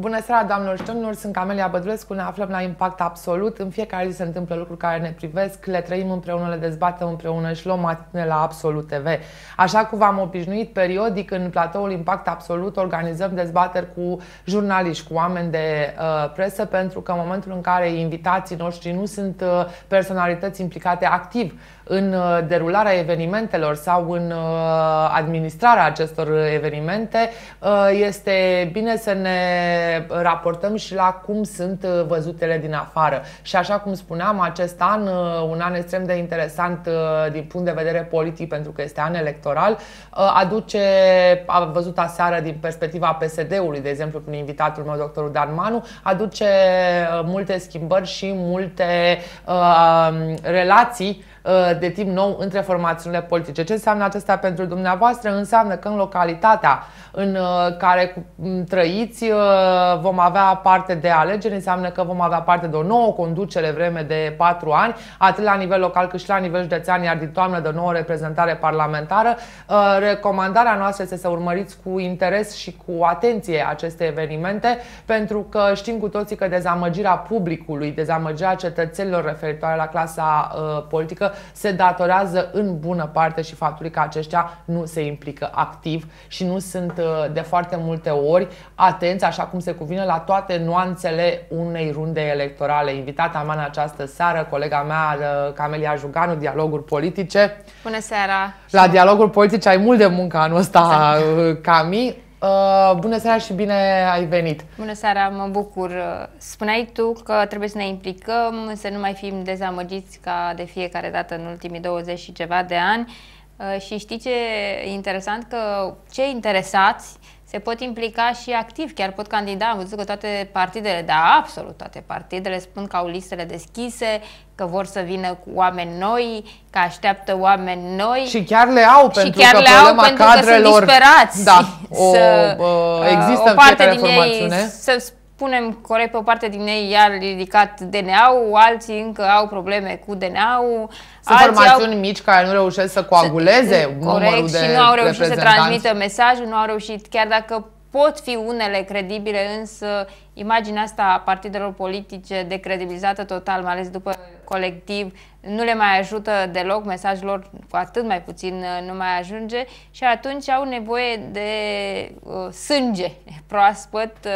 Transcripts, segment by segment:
Bună seara, doamnelor și domnilor, sunt Camelia Bădulescu, ne aflăm la Impact Absolut. În fiecare zi se întâmplă lucruri care ne privesc, le trăim împreună, le dezbatem împreună și luăm atitudine la Absolut TV. Așa cum v-am obișnuit, periodic în platoul Impact Absolut organizăm dezbateri cu jurnaliști, cu oameni de uh, presă, pentru că în momentul în care invitații noștri nu sunt uh, personalități implicate activ în uh, derularea evenimentelor sau în uh, administrarea acestor evenimente, uh, este bine să ne raportăm și la cum sunt văzutele din afară. Și așa cum spuneam, acest an, un an extrem de interesant din punct de vedere politic, pentru că este an electoral, aduce, am văzut aseară din perspectiva PSD-ului, de exemplu, prin invitatul meu, doctorul Dan Manu, aduce multe schimbări și multe uh, relații Uh, de tip nou între formațiunile politice. Ce înseamnă acesta pentru dumneavoastră? Înseamnă că în localitatea în uh, care trăiți uh, vom avea parte de alegeri, înseamnă că vom avea parte de o nouă conducere vreme de 4 ani, atât la nivel local cât și la nivel județean, iar din toamnă de o nouă reprezentare parlamentară. Recomandarea noastră este să urmăriți cu interes și cu atenție aceste evenimente, pentru că știm cu toții că dezamăgirea publicului, dezamăgirea cetățenilor referitoare la clasa politică se datorează în bună parte și faptului că aceștia nu se implică activ și nu sunt uh, de foarte multe ori atenți, așa cum se cuvine, la toate nuanțele unei runde electorale. Invitata mea în această seară, colega mea, uh, Camelia Juganu, Dialoguri Politice. Bună seara! La Dialoguri Politice ai mult de muncă anul ăsta, exact. Cami. Uh, bună seara și bine ai venit! Bună seara, mă bucur! Spuneai tu că trebuie să ne implicăm, să nu mai fim dezamăgiți ca de fiecare dată în ultimii 20 și ceva de ani. Uh, și știi ce e interesant? Că cei interesați se pot implica și activ, chiar pot candida. Am văzut că toate partidele, da, absolut toate partidele spun că au listele deschise, că vor să vină cu oameni noi, că așteaptă oameni noi. Și chiar le au, și pentru chiar că le au pentru cadrelor, că sunt disperați. Da, o, să, uh, există o parte din ei, să spunem corect, pe o parte din ei iar ridicat DNA-ul, alții încă au probleme cu DNA-ul. Sunt formațiuni au... mici care nu reușesc să coaguleze corect, numărul de și nu au reușit să transmită mesajul, nu au reușit, chiar dacă pot fi unele credibile, însă imaginea asta a partidelor politice decredibilizată total, mai ales după colectiv, nu le mai ajută deloc, mesajul lor cu atât mai puțin uh, nu mai ajunge și atunci au nevoie de uh, sânge proaspăt uh,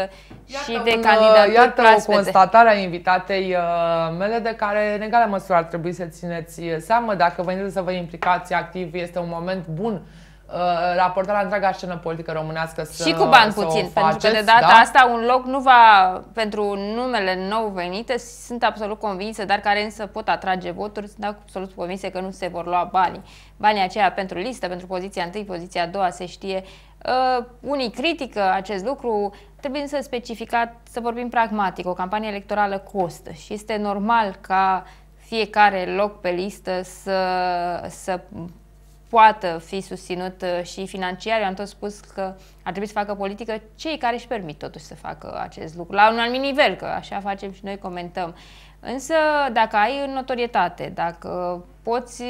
iată și de un, uh, candidaturi Iată proaspete. o constatare a invitatei uh, mele de care în egală măsură ar trebui să țineți seamă. Dacă vă să vă implicați activ, este un moment bun Uh, raportarea întreaga scenă politică românească să Și cu bani puțin, pentru că de data da? asta un loc nu va, pentru numele nou venite, sunt absolut convinsă, dar care însă pot atrage voturi, sunt absolut convinsă că nu se vor lua banii. Banii aceia pentru listă, pentru poziția întâi, poziția a doua, se știe. Uh, unii critică acest lucru, trebuie să specificat, să vorbim pragmatic, o campanie electorală costă și este normal ca fiecare loc pe listă să, să poată fi susținut uh, și financiar. Eu am tot spus că ar trebui să facă politică cei care își permit totuși să facă acest lucru, la un anumit nivel, că așa facem și noi comentăm. Însă, dacă ai notorietate, dacă poți,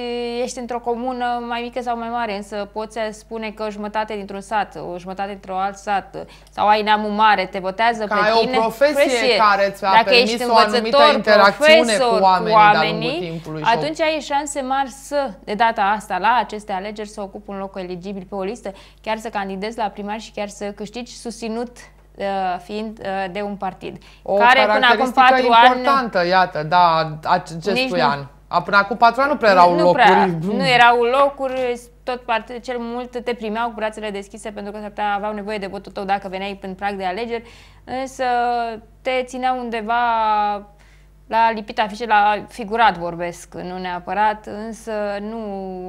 ești într-o comună mai mică sau mai mare, însă poți spune că o jumătate dintr-un sat, o jumătate dintr-un alt sat, sau ai neamul mare, te votează că pe ai tine. o profesie, profesie. care ți-a Dacă permis ești o anumită interacțiune cu oamenii, cu oamenii timpului. Atunci ai șanse mari să, de data asta, la aceste alegeri, să ocupi un loc eligibil pe o listă, chiar să candidezi la primar și chiar să câștigi susținut uh, fiind uh, de un partid. O care până acum patru importantă, ani, iată, da, acestui an. A, până acum patru ani nu prea erau nu locuri. Prea, nu erau locuri, tot parte, cel mult te primeau cu brațele deschise pentru că s-ar putea aveau nevoie de votul tău dacă veneai în prag de alegeri, însă te țineau undeva la lipit afișe, la figurat vorbesc, nu neapărat, însă nu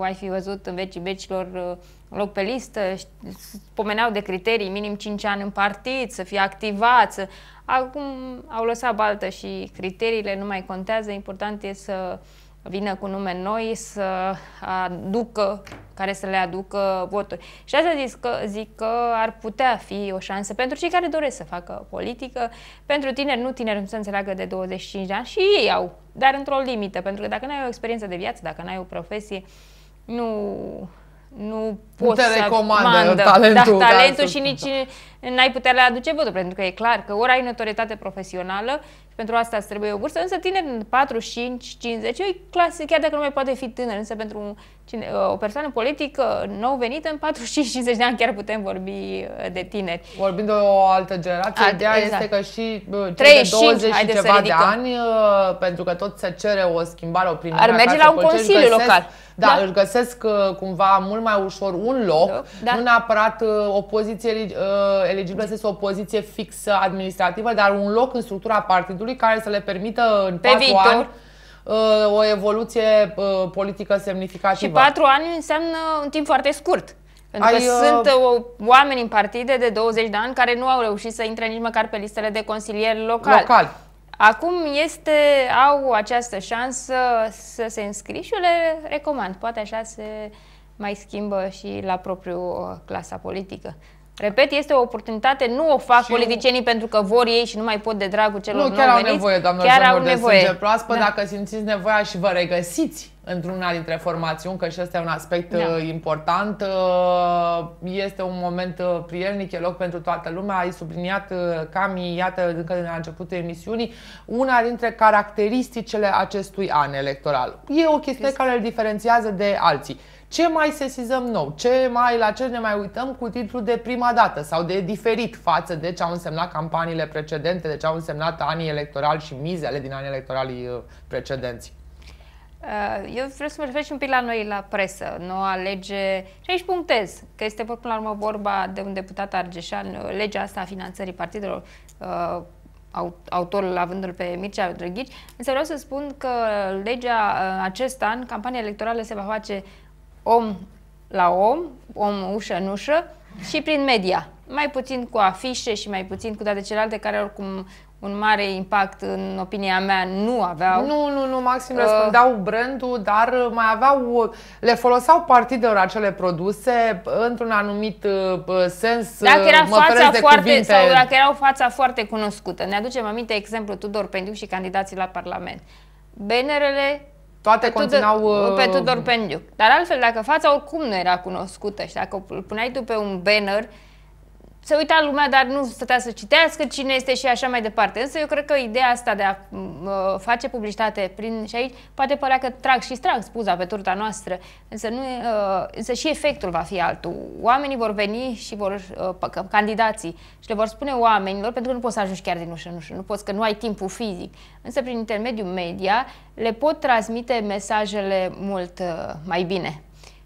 ai fi văzut în vecii vecilor uh, loc pe listă, pomeneau de criterii, minim 5 ani în partid, să fie activat, să... acum au lăsat baltă și criteriile nu mai contează, important e să vină cu nume noi, să aducă, care să le aducă voturi. Și asta zic că, zic că ar putea fi o șansă pentru cei care doresc să facă politică, pentru tineri, nu tineri nu se înțeleagă de 25 de ani și ei au, dar într-o limită, pentru că dacă nu ai o experiență de viață, dacă nu ai o profesie, nu, nu poți să recomandă talentul, da, talentul și nici n-ai putea le aduce votul, pentru că e clar că ori ai notorietate profesională și pentru asta îți trebuie o vârstă, însă tineri în 45, 50, e clasic, chiar dacă nu mai poate fi tânăr, însă pentru cine, o persoană politică nou venită în 45-50 de ani chiar putem vorbi uh, de tineri. Vorbind de o altă generație, Ad, ideea exact. este că și cei de 20 și ceva de ani, uh, pentru că tot se cere o schimbare, o primire Ar merge la un consiliu local. Da, da, își găsesc uh, cumva mult mai ușor un loc, da. nu neapărat o poziție eligibilă să este o poziție fixă administrativă, dar un loc în structura partidului care să le permită în Pe 4 viitor. ani Uh, o evoluție uh, politică semnificativă. Și patru ani înseamnă un timp foarte scurt. Pentru Ai, că uh... sunt uh, oameni în partide de 20 de ani care nu au reușit să intre nici măcar pe listele de consilieri locali. Local. Acum este, au această șansă să se înscrie și eu le recomand. Poate așa se mai schimbă și la propriu clasa politică. Repet, este o oportunitate, nu o fac și politicienii eu... pentru că vor ei și nu mai pot de dragul celor Nu, chiar au veniți, nevoie, doamnă chiar au de nevoie. sânge proaspăt, da. dacă simțiți nevoia și vă regăsiți într-una dintre formațiuni, că și ăsta e un aspect da. Uh, important. Uh, este un moment uh, prielnic, e loc pentru toată lumea. Ai subliniat, Cami, iată, încă de la începutul emisiunii, una dintre caracteristicile acestui an electoral. E o chestie care îl diferențiază de alții. Ce mai sesizăm nou? Ce mai, la ce ne mai uităm cu titlul de prima dată sau de diferit față de ce au însemnat campaniile precedente, de ce au însemnat anii electorali și mizele din anii electorali uh, precedenți? Uh, eu vreau să mă refer și un pic la noi, la presă. Noua lege, și aici punctez, că este până la urmă vorba de un deputat argeșan, uh, legea asta a finanțării partidelor, autorul avându-l pe Mircea Drăghici, însă vreau să spun că legea acest an, campania electorală se va face om la om, om ușă în ușă și prin media. Mai puțin cu afișe și mai puțin cu toate celelalte care oricum un mare impact, în opinia mea, nu aveau. Nu, nu, nu, maxim uh, răspundeau brandul, dar mai aveau, le foloseau partidelor acele produse într-un anumit uh, sens. Dacă era fața foarte, cuvinte. sau dacă erau fața foarte cunoscută. Ne aducem aminte exemplu Tudor Pendiu și candidații la Parlament. Benerele toate pe conținau... Tudor, pe uh, Tudor Pendiu. Dar altfel, dacă fața oricum nu era cunoscută și dacă îl puneai tu pe un banner, se uita lumea, dar nu stătea să citească cine este și așa mai departe. Însă eu cred că ideea asta de a uh, face publicitate prin și aici poate părea că trag și trag spuza pe turta noastră, însă, nu, uh, însă și efectul va fi altul. Oamenii vor veni și vor, uh, candidații, și le vor spune oamenilor, pentru că nu poți să ajungi chiar din ușă în ușă, nu poți că nu ai timpul fizic, însă prin intermediul media le pot transmite mesajele mult uh, mai bine.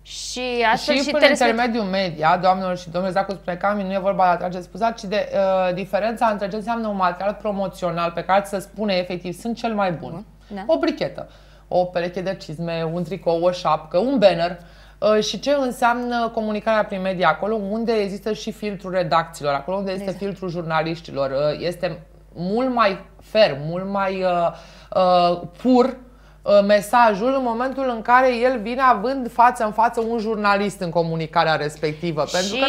Și astfel și, și prin intermediul media, doamnelor și domnilor, dacă spune că nu e vorba de atrage spuzat, ci de uh, diferența între ce înseamnă un material promoțional pe care să spune efectiv sunt cel mai bun, da. o brichetă, o pereche de cizme, un tricou, o șapcă, un banner, uh, și ce înseamnă comunicarea prin media acolo unde există și filtrul redacților, acolo unde este exact. filtrul jurnaliștilor. Uh, este mult mai ferm, mult mai uh, uh, pur Uh, mesajul în momentul în care el vine având față în față un jurnalist în comunicarea respectivă. Și pentru că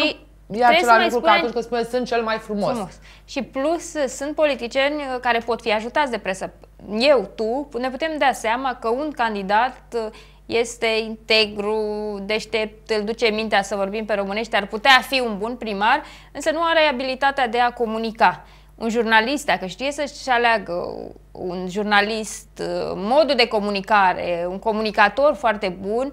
nu e același lucru ca atunci când spune sunt cel mai frumos. frumos. Și plus sunt politicieni uh, care pot fi ajutați de presă. Eu, tu, ne putem da seama că un candidat uh, este integru, deștept, îl duce mintea să vorbim pe românești, ar putea fi un bun primar, însă nu are abilitatea de a comunica un jurnalist, dacă știe să-și aleagă un jurnalist, uh, modul de comunicare, un comunicator foarte bun,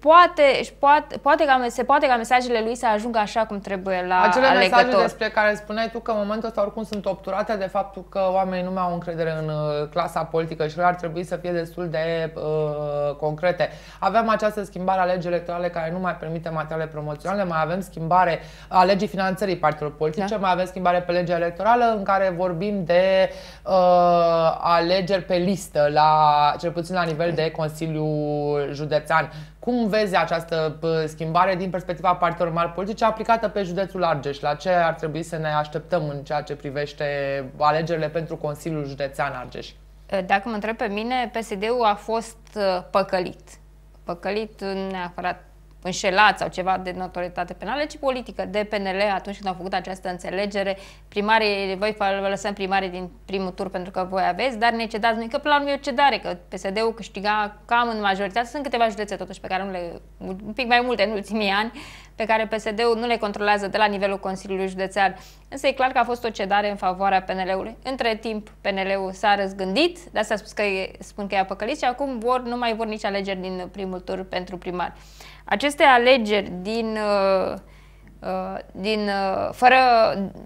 poate, poate, poate ca, se poate ca mesajele lui să ajungă așa cum trebuie la Acele alegător. mesaje despre care spuneai tu că în momentul ăsta oricum sunt obturate de faptul că oamenii nu mai au încredere în uh, clasa politică și ar trebui să fie destul de uh, concrete. Avem această schimbare a legii electorale care nu mai permite materiale promoționale, mai avem schimbare a legii finanțării partidelor politice, da. mai avem schimbare pe legea electorală în care vorbim de uh, alegeri pe listă, la, cel puțin la nivel de Consiliu Județean. Cum vezi această schimbare din perspectiva partidelor mari politice aplicată pe județul Argeș? La ce ar trebui să ne așteptăm în ceea ce privește alegerile pentru Consiliul Județean Argeș? Dacă mă întreb pe mine, PSD-ul a fost uh, păcălit. Păcălit neapărat înșelat sau ceva de notorietate penală, ci politică de PNL atunci când au făcut această înțelegere. Primarii, voi vă lăsăm primarii din primul tur pentru că voi aveți, dar ne cedați noi, că până la urmă e o cedare, că PSD-ul câștiga cam în majoritate. Sunt câteva județe totuși pe care nu le, un pic mai multe în ultimii ani, pe care PSD-ul nu le controlează de la nivelul Consiliului Județean. Însă e clar că a fost o cedare în favoarea PNL-ului. Între timp, PNL-ul s-a răzgândit, de asta spus că e, spun că e apăcălit și acum vor, nu mai vor nici alegeri din primul tur pentru primar. Aceste alegeri din, uh, uh, din, uh, fără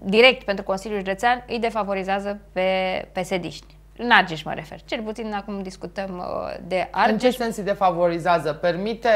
direct pentru Consiliul Județean îi defavorizează pe pesediști. În Argeș mă refer. Cel puțin acum discutăm de Argeș. În ce sens îi defavorizează? Permite,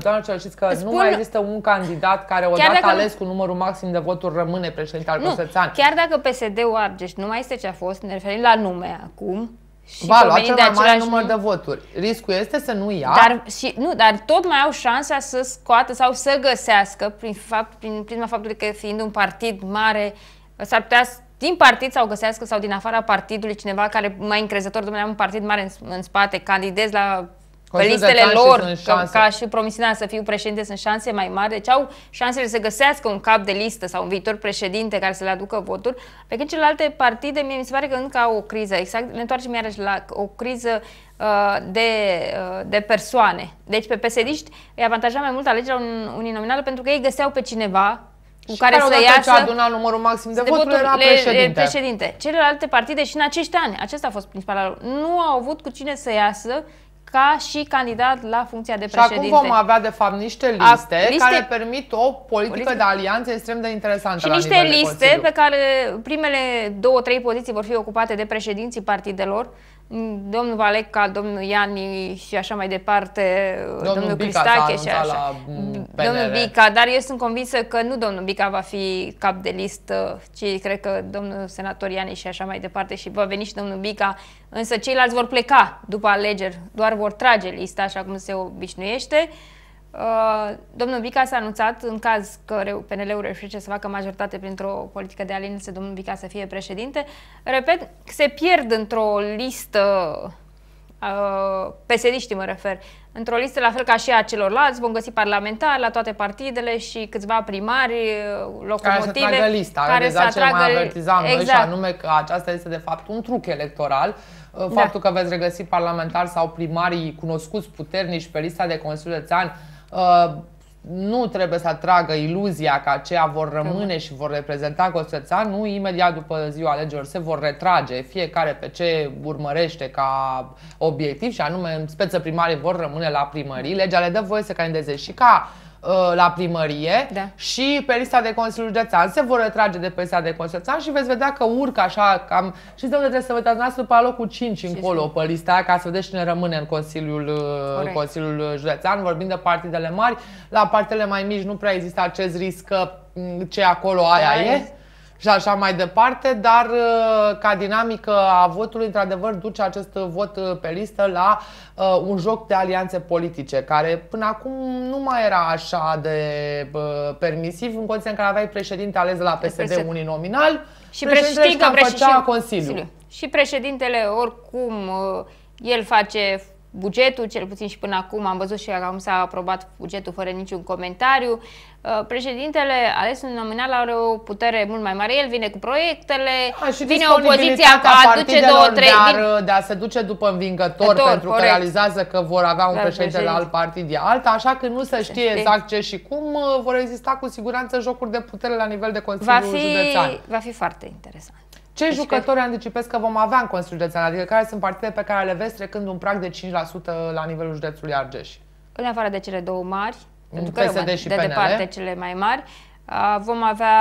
doamna Ceaușiți, că Spun, nu mai există un candidat care odată ales nu... cu numărul maxim de voturi rămâne președinte al Constanțean. Chiar dacă PSD-ul Argeș nu mai este ce a fost, ne referim la nume acum, și va lua cel mai mare număr de voturi. Riscul este să nu ia. Dar, și, nu, dar tot mai au șansa să scoată sau să găsească, prin, fapt, prin prisma faptului că fiind un partid mare, s-ar putea din partid sau găsească sau din afara partidului cineva care mai încrezător, domnule, am un partid mare în, în spate, candidez la pe listele lor, ca, ca și promisiunea să fiu președinte, sunt șanse mai mari, deci au șansele să găsească un cap de listă sau un viitor președinte care să le aducă voturi, pe când celelalte partide, mie mi se pare că încă au o criză, exact, ne întoarcem iarăși la o criză uh, de, uh, de persoane. Deci pe psd îi avantaja mai mult alegerea uninominală pentru că ei găseau pe cineva cu și care, care să iasă... ce aduna numărul maxim de, de voturi, voturi era președinte. președinte. Celelalte partide și în acești ani, acesta a fost principalul, nu au avut cu cine să iasă ca și candidat la funcția de președinte. Și acum vom avea, de fapt, niște liste, A, liste care permit o politică de alianțe extrem de interesantă Și niște liste pe care primele două, trei poziții vor fi ocupate de președinții partidelor, domnul Valeca, domnul Iani și așa mai departe, domnul, domnul Cristache și așa. domnul Bica, dar eu sunt convinsă că nu domnul Bica va fi cap de listă, ci cred că domnul senator Iani și așa mai departe și va veni și domnul Bica, însă ceilalți vor pleca după alegeri, doar vor trage lista așa cum se obișnuiește. Uh, domnul Bica s-a anunțat în caz că PNL-ul reușește să facă majoritate printr-o politică de alianță, domnul Bica să fie președinte. Repet, se pierd într-o listă, uh, psd mă refer, într-o listă la fel ca și a celorlalți, vom găsi parlamentari la toate partidele și câțiva primari, uh, locomotive. Care să tragă lista, care să atragă... mai avertizam exact. noi și exact. anume că aceasta este de fapt un truc electoral uh, da. faptul da. că veți regăsi parlamentari sau primarii cunoscuți puternici pe lista de Consiliu Țean Uh, nu trebuie să atragă iluzia că aceia vor rămâne și vor reprezenta Constanța, nu imediat după ziua alegerilor se vor retrage. Fiecare pe ce urmărește ca obiectiv și anume în speță primarii vor rămâne la primării. Legea le dă voie să candideze și ca Uh, la primărie da. și pe lista de Consiliul Județean. Se vor retrage de pe lista de Consiliul Județean și veți vedea că urcă așa cam... Și de unde trebuie să vă uitați după la locul 5 încolo pe lista aia, ca să vedeți cine rămâne în Consiliul, uh, în Consiliul Județean. Vorbim de partidele mari. La partidele mai mici nu prea există acest risc că mm, ce acolo aia da, e și așa mai departe, dar uh, ca dinamică a votului, într-adevăr, duce acest vot uh, pe listă la uh, un joc de alianțe politice, care până acum nu mai era așa de uh, permisiv, în condiția în care aveai președinte ales de la PSD uninominal, și președintele făcea Consiliu. Și președintele, oricum, uh, el face bugetul, cel puțin și până acum am văzut și acum s-a aprobat bugetul fără niciun comentariu. Uh, președintele ales în nominal are o putere mult mai mare. El vine cu proiectele, a, și vine opoziția că aduce două, trei... De a, de a se duce după învingător Tor, pentru corect. că realizează că vor avea un președinte, președinte la alt partid de alta, așa că nu se știe exact ce și cum uh, vor exista cu siguranță jocuri de putere la nivel de Consiliu va fi, Județean. Va fi foarte interesant. Ce deci jucători că... anticipez că vom avea în Consiliul Județean? Adică care sunt partide pe care le vezi trecând un prag de 5% la nivelul județului Argeș? În afară de cele două mari, pentru că PSD și de PNL. departe cele mai mari, vom avea,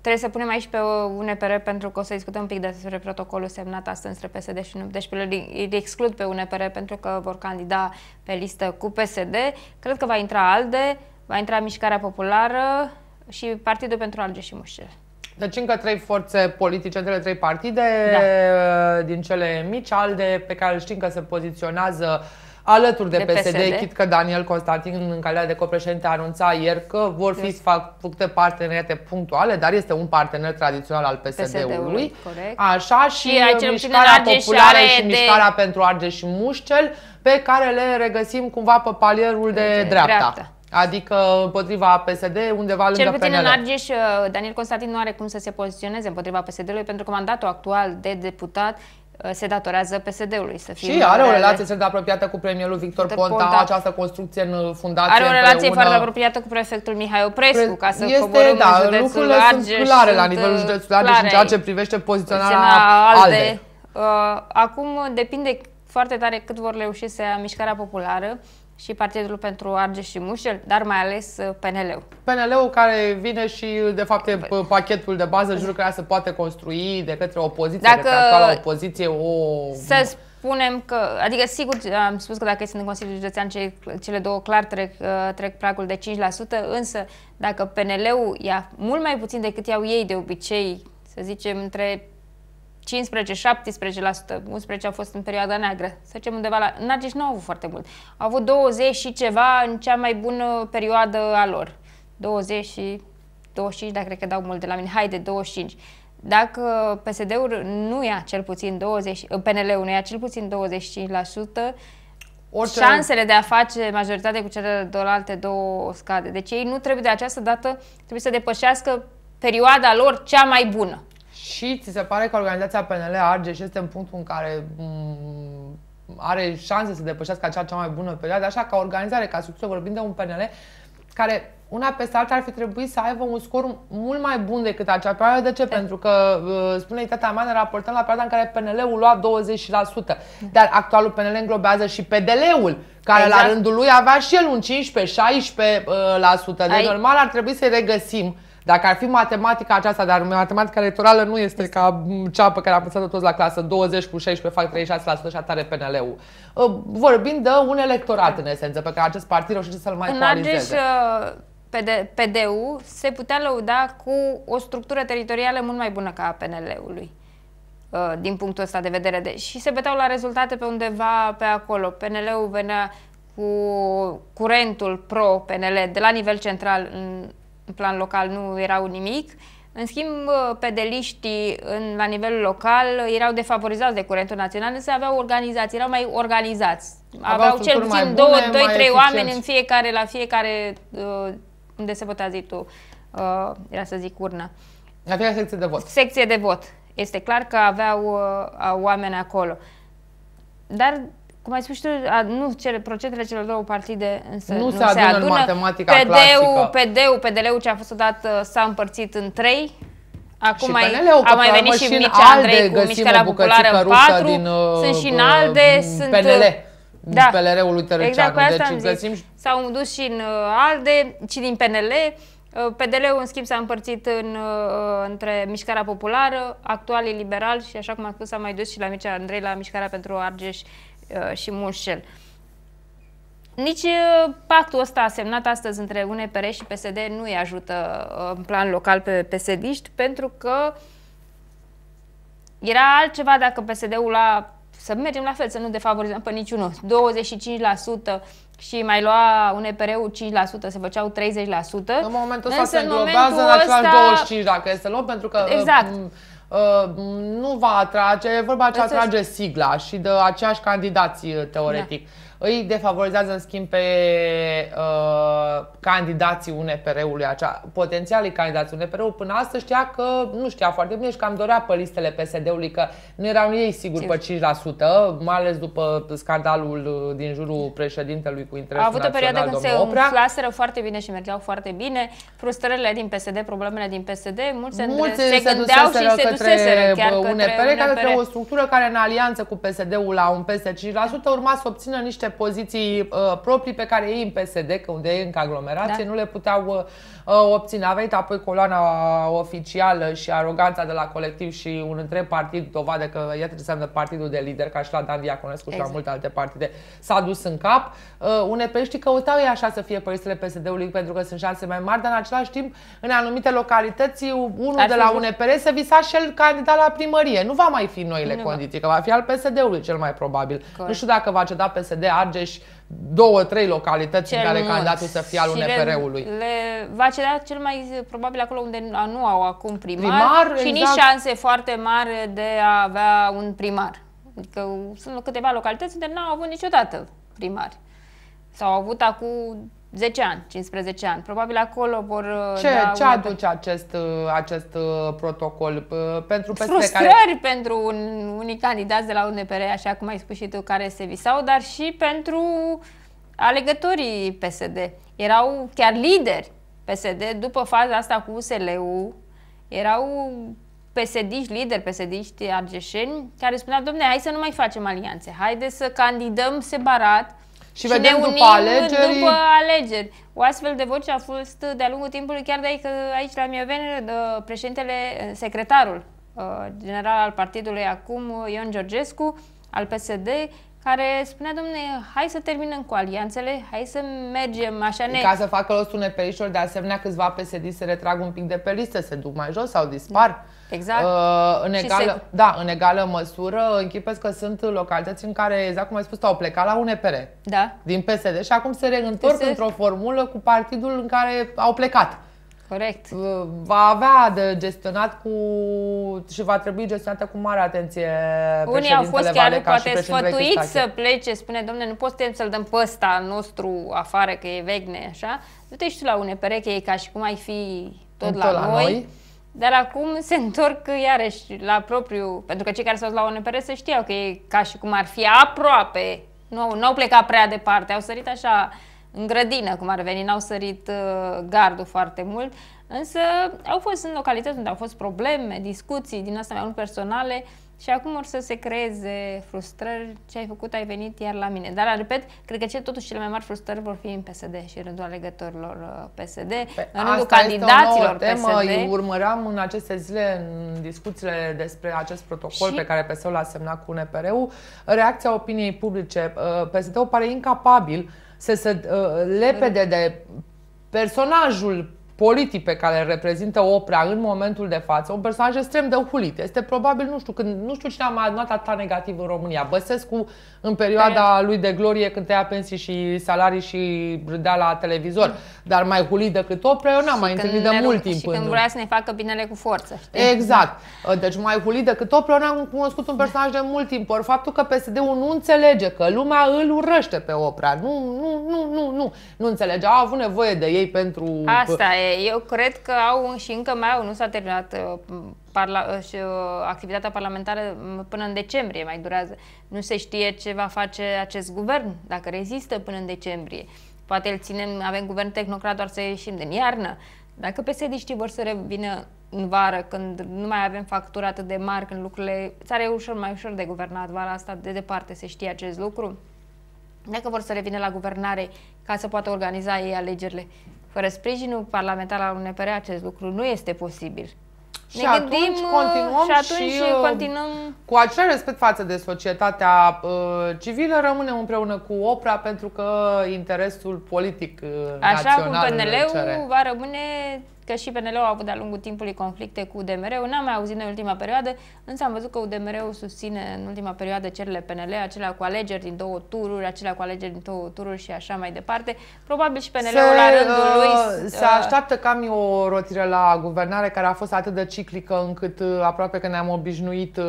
trebuie să punem aici pe UNPR pentru că o să discutăm un pic despre protocolul semnat astăzi între PSD și nu. Deci îi exclud pe UNPR pentru că vor candida pe listă cu PSD. Cred că va intra ALDE, va intra Mișcarea Populară și Partidul pentru Alge și Mușcel. Deci încă trei forțe politice între trei partide, da. din cele mici, ALDE, pe care știm că se poziționează alături de, de PSD, PSD, chit că Daniel Constantin, în calitate de copreședinte, anunța ieri că vor fi făcute parteneriate punctuale, dar este un partener tradițional al PSD-ului. PSD Așa și, și mișcarea populară și de... mișcarea pentru Argeș și Mușcel, pe care le regăsim cumva pe palierul de, de dreapta. dreapta. Adică împotriva PSD, undeva lângă Cel puțin PNL. în Argeș, uh, Daniel Constantin nu are cum să se poziționeze împotriva PSD-ului pentru că mandatul actual de deputat uh, se datorează PSD-ului să fie Și are o relație foarte apropiată cu premierul Victor Ponta, Ponta, această construcție în fundație Are o relație împreună. foarte apropiată cu prefectul Mihai Oprescu, Pre... ca să este, coborâm da, în județul lucrurile sunt clare la nivelul uh, județului Argeș în ceea ce privește poziționarea ALDE. ALDE. acum depinde foarte tare cât vor reuși să ia mișcarea populară și Partidul pentru Argeș și Mușel, dar mai ales uh, PNL-ul. PNL-ul care vine și, de fapt, e pachetul de bază, jur că se poate construi de către opoziție, Dacă de către actuala opoziție, o... Să spunem că, adică sigur am spus că dacă sunt în Consiliul Județean cele două clar trec, uh, trec pragul de 5%, însă dacă PNL-ul ia mult mai puțin decât iau ei de obicei, să zicem între 15-17%, 11 a fost în perioada neagră, să zicem undeva la... În Argeș nu au avut foarte mult. Au avut 20 și ceva în cea mai bună perioadă a lor. 20 și 25, dar cred că dau mult de la mine. Haide, 25. Dacă PSD-ul nu ia cel puțin 20, PNL-ul nu ia cel puțin 25%, Orice... șansele de a face majoritate cu cele alte două scade. Deci ei nu trebuie de această dată, trebuie să depășească perioada lor cea mai bună. Și ți se pare că organizația PNL Argeș este în punctul în care mm, are șanse să depășească acea cea mai bună perioadă, așa ca organizare, ca structură, vorbim de un PNL care una peste alta ar fi trebuit să aibă un scor mult mai bun decât acea perioadă. De ce? Pentru că, uh, spune tata mea, ne raportăm la perioada în care PNL-ul lua 20%. Dar actualul PNL înglobează și PDL-ul, care exact. la rândul lui avea și el un 15-16%. Deci normal ar trebui să-i regăsim dacă ar fi matematica aceasta, dar matematica electorală nu este ca cea pe care am învățat-o toți la clasă, 20 cu 16 fac 36% și atare PNL-ul. Uh, vorbind de un electorat în esență pe care acest partid reușește să-l mai coalizeze. PD, PD-ul se putea lăuda cu o structură teritorială mult mai bună ca a PNL-ului uh, din punctul ăsta de vedere. De, și se beteau la rezultate pe undeva pe acolo. PNL-ul venea cu curentul pro-PNL de la nivel central în în plan local nu erau nimic. În schimb, pedeliștii în, la nivel local erau defavorizați de curentul național, însă aveau organizații, erau mai organizați. Aveau, aveau cel puțin 2-3 oameni în fiecare, la fiecare, uh, unde se votează tu, uh, era să zic urna. La fiecare secție de vot. Secție de vot. Este clar că aveau uh, oameni acolo. Dar cum ai spus tu, a, nu cele, procentele celor două partide însă nu, nu se, adună, se adună. în matematica PD-ul, clasică. PD-ul, PD-ul ce a fost odată s-a împărțit în trei. Acum mai, a mai venit și Mircea Andrei cu mișcarea populară în patru. Din, uh, sunt și în ALDE, sunt... PNL. Da. PLR-ul lui Tărăceanu. Exact, cu asta deci, găsim... S-au dus și în uh, ALDE, și din PNL. Uh, PDL-ul, în schimb, s-a împărțit în, între Mișcarea Populară, actualii liberali și, așa cum am spus, s-a mai dus și la Mircea Andrei la Mișcarea pentru Argeș Uh, și Mușel. Nici uh, pactul ăsta semnat astăzi între UNPR și PSD nu îi ajută uh, în plan local pe psd pentru că era altceva dacă PSD-ul la să mergem la fel, să nu defavorizăm pe niciunul. 25% și mai lua UNPR-ul 5%, se făceau 30%. În momentul ăsta se înglobează în același ăsta... 25 dacă este luăm, pentru că exact. Uh, nu va atrage, e vorba ce atrage sigla și de aceeași candidați teoretic. Da îi defavorizează în schimb pe uh, candidații UNPR-ului, acea, potențialii candidații UNPR-ului. Până astăzi știa că, nu știa foarte bine și că am dorea pe listele PSD-ului că nu erau ei siguri pe 5%, mai ales după scandalul din jurul președintelui cu interesul A avut o perioadă când se umflaseră foarte bine și mergeau foarte bine, frustrările din PSD, problemele din PSD, mulți, mulți se, se gândeau și se duseseră chiar UNPR, către UNPR, către o structură care în alianță cu PSD-ul la un peste 5% urma să obțină niște poziții uh, proprii pe care ei în PSD, că unde e încă aglomerație, da. nu le puteau uh, uh, obține. A venit apoi coloana oficială și aroganța de la colectiv și un întreg partid, dovadă că iată ce înseamnă partidul de lider, ca și la Dan Diaconescu exact. și la exact. multe alte partide, s-a dus în cap. Uh, unei pești căutau ei așa să fie pe listele PSD-ului pentru că sunt șanse mai mari, dar în același timp, în anumite localități, unul Ar de la UNPR se visa și el candidat la primărie. Nu va mai fi noile nu condiții, că va fi al PSD-ului cel mai probabil. Corect. Nu știu dacă va ceda PSD Argeș, două, trei localități cel în care candidatul să fie al UNPR-ului. Le, le va cedea cel mai probabil acolo unde nu au acum primar, primar și exact. nici șanse foarte mari de a avea un primar. Adică sunt câteva localități unde n-au avut niciodată primari. S-au avut acum 10 ani, 15 ani. Probabil acolo vor uh, Ce, da ce aduce acest, uh, acest uh, protocol pentru PSD Frustrări care... pentru un, unii candidați de la UNPR, așa cum ai spus și tu, care se visau, dar și pentru alegătorii PSD. Erau chiar lideri PSD după faza asta cu USL-ul. Erau psd lideri psd argeșeni, care spuneau, domne, hai să nu mai facem alianțe, haide să candidăm separat și, și vedem ne unim după alegeri. după alegeri. O astfel de voce a fost de-a lungul timpului, chiar de aici, aici la Mioveni, președintele, secretarul uh, general al partidului acum, Ion Georgescu, al PSD, care spunea, domne, hai să terminăm cu alianțele, hai să mergem așa ne... Ca să facă rostul unei perișori, de asemenea, câțiva PSD se retrag un pic de pe listă, se duc mai jos sau dispar. Da. Exact. Uh, în, egală, se... da, în egală măsură, închipesc că sunt localități în care, exact cum ai spus, au plecat la UNPR da. din PSD și acum se reîntorc PSD... într-o formulă cu partidul în care au plecat. Corect. Uh, va avea de gestionat cu și va trebui gestionată cu mare atenție Unii au fost chiar poate sfătuiți să plece, spune, domne, nu poți să-l dăm pe ăsta nostru afară, că e vegne, așa. Du-te și tu la UNPR, că e ca și cum ai fi tot, tot la, la noi. noi. Dar acum se întorc iarăși la propriu, pentru că cei care s-au la UNPR se știau că e ca și cum ar fi aproape, nu, nu au plecat prea departe, au sărit așa în grădină, cum ar veni, n-au sărit uh, gardul foarte mult, însă au fost în localități unde au fost probleme, discuții din astea mai mult personale și acum or să se creeze frustrări. Ce ai făcut, ai venit iar la mine. Dar, repet, cred că ce, totuși cele mai mari frustrări vor fi în PSD și în rândul alegătorilor uh, PSD, pe în rândul candidaților este o nouă temă. PSD. Urmăream în aceste zile, în discuțiile despre acest protocol și... pe care PSD-ul l-a semnat cu NPR-ul, reacția opiniei publice. Uh, PSD-ul pare incapabil să se uh, lepede de personajul politic pe care îl reprezintă Oprea în momentul de față, un personaj extrem de hulit. Este probabil, nu știu, când, nu știu cine a mai adunat atât negativ în România. Băsescu în perioada lui de glorie când tăia pensii și salarii și râdea la televizor. Mm. Dar mai hulit decât Oprea, eu n-am mai întâlnit de mult timp. Și când vrea să ne facă binele cu forță. Știi? Exact. Deci mai hulit decât Oprea, eu n-am cunoscut un personaj de mult timp. Ori faptul că PSD-ul nu înțelege că lumea îl urăște pe Oprea. Nu, nu, nu, nu, nu. Nu înțelege. Au avut nevoie de ei pentru... Asta e. Eu cred că au și încă mai au, nu s-a terminat uh, parla- uh, și, uh, activitatea parlamentară până în decembrie mai durează. Nu se știe ce va face acest guvern, dacă rezistă până în decembrie. Poate îl ținem, avem guvern tehnocrat doar să ieșim din iarnă. Dacă psd vor să revină în vară, când nu mai avem facturi atât de mari, când lucrurile... Țara e ușor mai ușor de guvernat, vara asta de departe se știe acest lucru. Dacă vor să revină la guvernare ca să poată organiza ei alegerile, fără sprijinul parlamentar al UNPR acest lucru nu este posibil. Și ne atunci gândim, uh, continuăm și, atunci și uh, continuăm... cu acel respect față de societatea uh, civilă rămânem împreună cu OPRA pentru că interesul politic uh, Așa național Așa cum PNL-ul va rămâne că și PNL-ul a avut de-a lungul timpului conflicte cu UDMR-ul. N-am mai auzit în ultima perioadă, însă am văzut că UDMR-ul susține în ultima perioadă cererile PNL, acelea cu alegeri din două tururi, acelea cu alegeri din două tururi și așa mai departe. Probabil și PNL-ul la rândul lui... Uh, se așteaptă cam o rotire la guvernare care a fost atât de ciclică încât uh, aproape că ne-am obișnuit uh,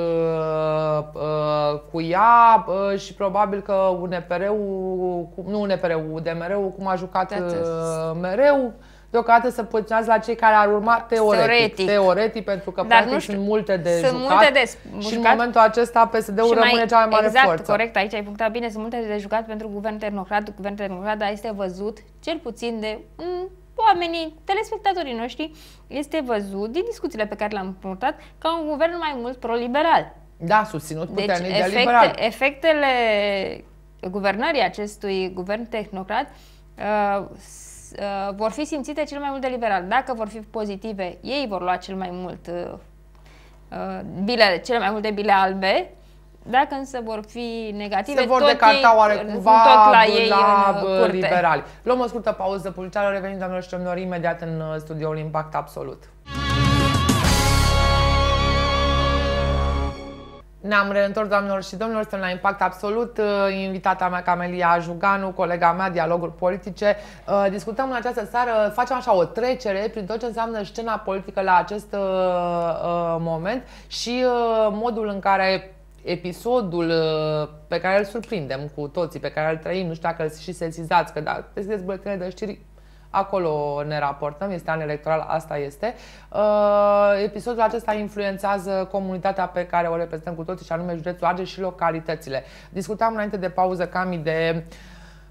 uh, cu ea uh, și probabil că UNPR-ul, nu UNPR-ul, UDMR-ul, cum a jucat uh, mereu, deocamdată să poziționează la cei care ar urma teoretic. Teoretic, teoretic pentru că Dar practic știu, sunt multe de sunt jucat multe de jucat, și în momentul acesta PSD-ul rămâne cea mai mare exact, forță. corect, aici ai punctat bine, sunt multe de jucat pentru guvern tehnocrat, guvern tehnocrat, dar este văzut cel puțin de mm, oamenii, telespectatorii noștri, este văzut din discuțiile pe care le-am purtat ca un guvern mai mult pro-liberal. Da, susținut deci, puternic efecte, de liberal. efectele guvernării acestui guvern tehnocrat uh, uh, vor fi simțite cel mai mult de liberal. Dacă vor fi pozitive, ei vor lua cel mai mult uh, uh, bile, cele mai multe bile albe. Dacă însă vor fi negative, se vor tot decarta oare cumva tot la, ei la în liberali. Luăm o scurtă pauză publicitară, revenim doamnelor și domnilor imediat în uh, studioul Impact Absolut. Ne-am reîntors, doamnelor și domnilor, suntem la Impact Absolut. Uh, invitata mea, Camelia Juganu, colega mea, dialoguri politice. Uh, discutăm în această seară, facem așa o trecere prin tot ce înseamnă scena politică la acest uh, moment și modul în care episodul pe care îl surprindem cu toții, pe care îl trăim, nu știu dacă îl și sesizați, că da, deschideți buletinele de știri, acolo ne raportăm, este an electoral, asta este. Uh, episodul acesta influențează comunitatea pe care o reprezentăm cu toții, și anume județul Argeș și localitățile. Discutam înainte de pauză, Cami, de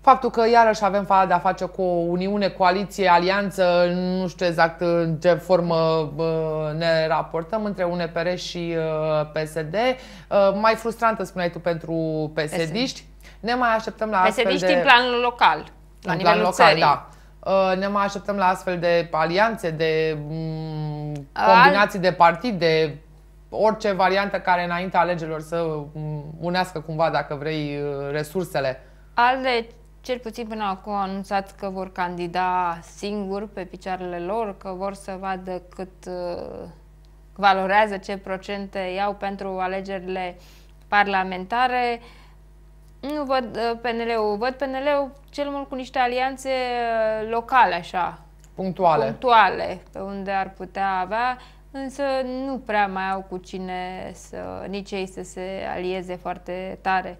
faptul că iarăși avem de a face cu o uniune, coaliție, alianță, nu știu exact în ce formă uh, ne raportăm între UNPR și uh, PSD. Uh, mai frustrantă, spuneai tu, pentru PSD-ști. Ne mai așteptăm la astfel de... în plan local, la nivelul local, țării. Da. Uh, ne mai așteptăm la astfel de alianțe, de mm, combinații de partide, orice variantă care înainte alegerilor să mm, unească cumva, dacă vrei, uh, resursele. Ale, cel puțin până acum, au anunțat că vor candida singuri pe picioarele lor, că vor să vadă cât uh, valorează, ce procente iau pentru alegerile parlamentare. Uh, nu văd uh, PNL-ul, văd PNL-ul cel mult cu niște alianțe uh, locale, așa. Punctuale. Punctuale, pe unde ar putea avea, însă nu prea mai au cu cine să, nici ei să se alieze foarte tare.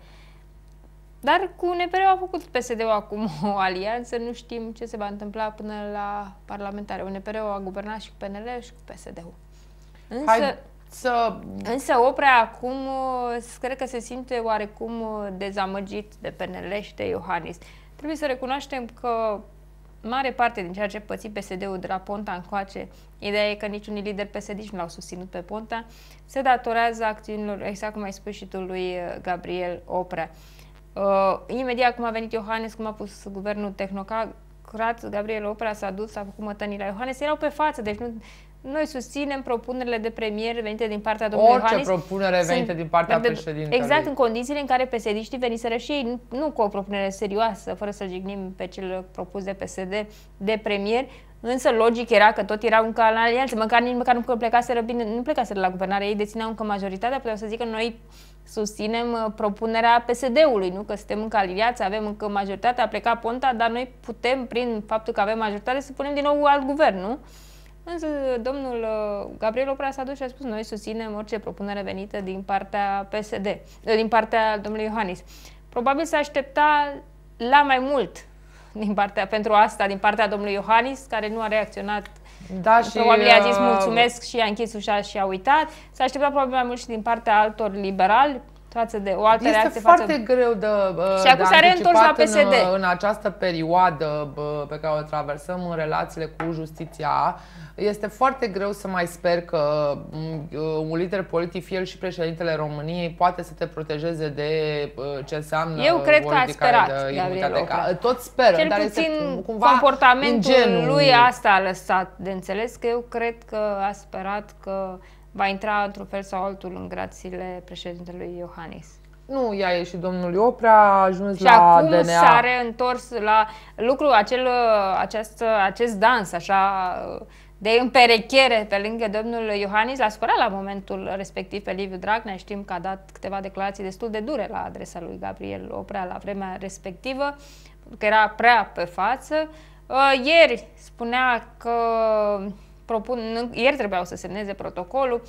Dar cu UNPR a făcut PSD-ul acum o alianță, nu știm ce se va întâmpla până la parlamentare. UNPR-ul a guvernat și cu PNL și cu PSD-ul. Însă, Hai să... Însă Oprea acum cred că se simte oarecum dezamăgit de PNL și de Iohannis. Trebuie să recunoaștem că mare parte din ceea ce păți PSD-ul de la Ponta încoace, ideea e că niciun lider PSD nu l-au susținut pe Ponta, se datorează acțiunilor, exact cum ai spus și tu, lui Gabriel Oprea. Uh, imediat cum a venit Iohannis, cum a pus guvernul tehnocrat, Gabriel Oprea s-a dus, a făcut mătănii la Iohannis, erau pe față, deci nu, noi susținem propunerile de premier venite din partea domnului Orice Iohannis. Orice propunere venite din partea de, președintelui. Exact, în condițiile în care psd veniseră și ei, nu, nu cu o propunere serioasă, fără să jignim pe cel propus de PSD de premier, Însă logic era că tot erau încă în alianță, măcar nici măcar nu plecaseră bine, nu plecaseră la guvernare, ei dețineau încă majoritatea, puteau să zică noi susținem uh, propunerea PSD-ului, nu? Că suntem încă aliați, avem încă majoritatea, a plecat Ponta, dar noi putem, prin faptul că avem majoritate, să punem din nou alt guvern, nu? Însă domnul uh, Gabriel Oprea s-a dus și a spus noi susținem orice propunere venită din partea PSD, uh, din partea domnului Iohannis. Probabil s-a aștepta la mai mult din partea, pentru asta din partea domnului Iohannis, care nu a reacționat da, și, probabil i-a zis uh, mulțumesc și a închis ușa și a uitat. S-a așteptat probabil mai mult și din partea altor liberali, față de o altă este reacție foarte față... greu de, și acum s-a reîntors la PSD. În, în această perioadă pe care o traversăm în relațiile cu justiția, este foarte greu să mai sper că un lider politic, fie el și președintele României, poate să te protejeze de ce înseamnă Eu cred că a sperat, de imunitate. Tot speră, Cel dar puțin este cumva comportamentul ingenul. lui asta a lăsat de înțeles că eu cred că a sperat că va intra într-un fel sau altul în grațiile președintelui Iohannis. Nu, ea e și domnul Oprea a ajuns și la acum DNA. s-a reîntors la lucru, acel, acest, acest dans așa de împerechere pe lângă domnul Iohannis l-a supărat la momentul respectiv pe Liviu Dragnea. Știm că a dat câteva declarații destul de dure la adresa lui Gabriel Oprea la vremea respectivă, că era prea pe față. Uh, ieri spunea că propun, ieri trebuiau să semneze protocolul,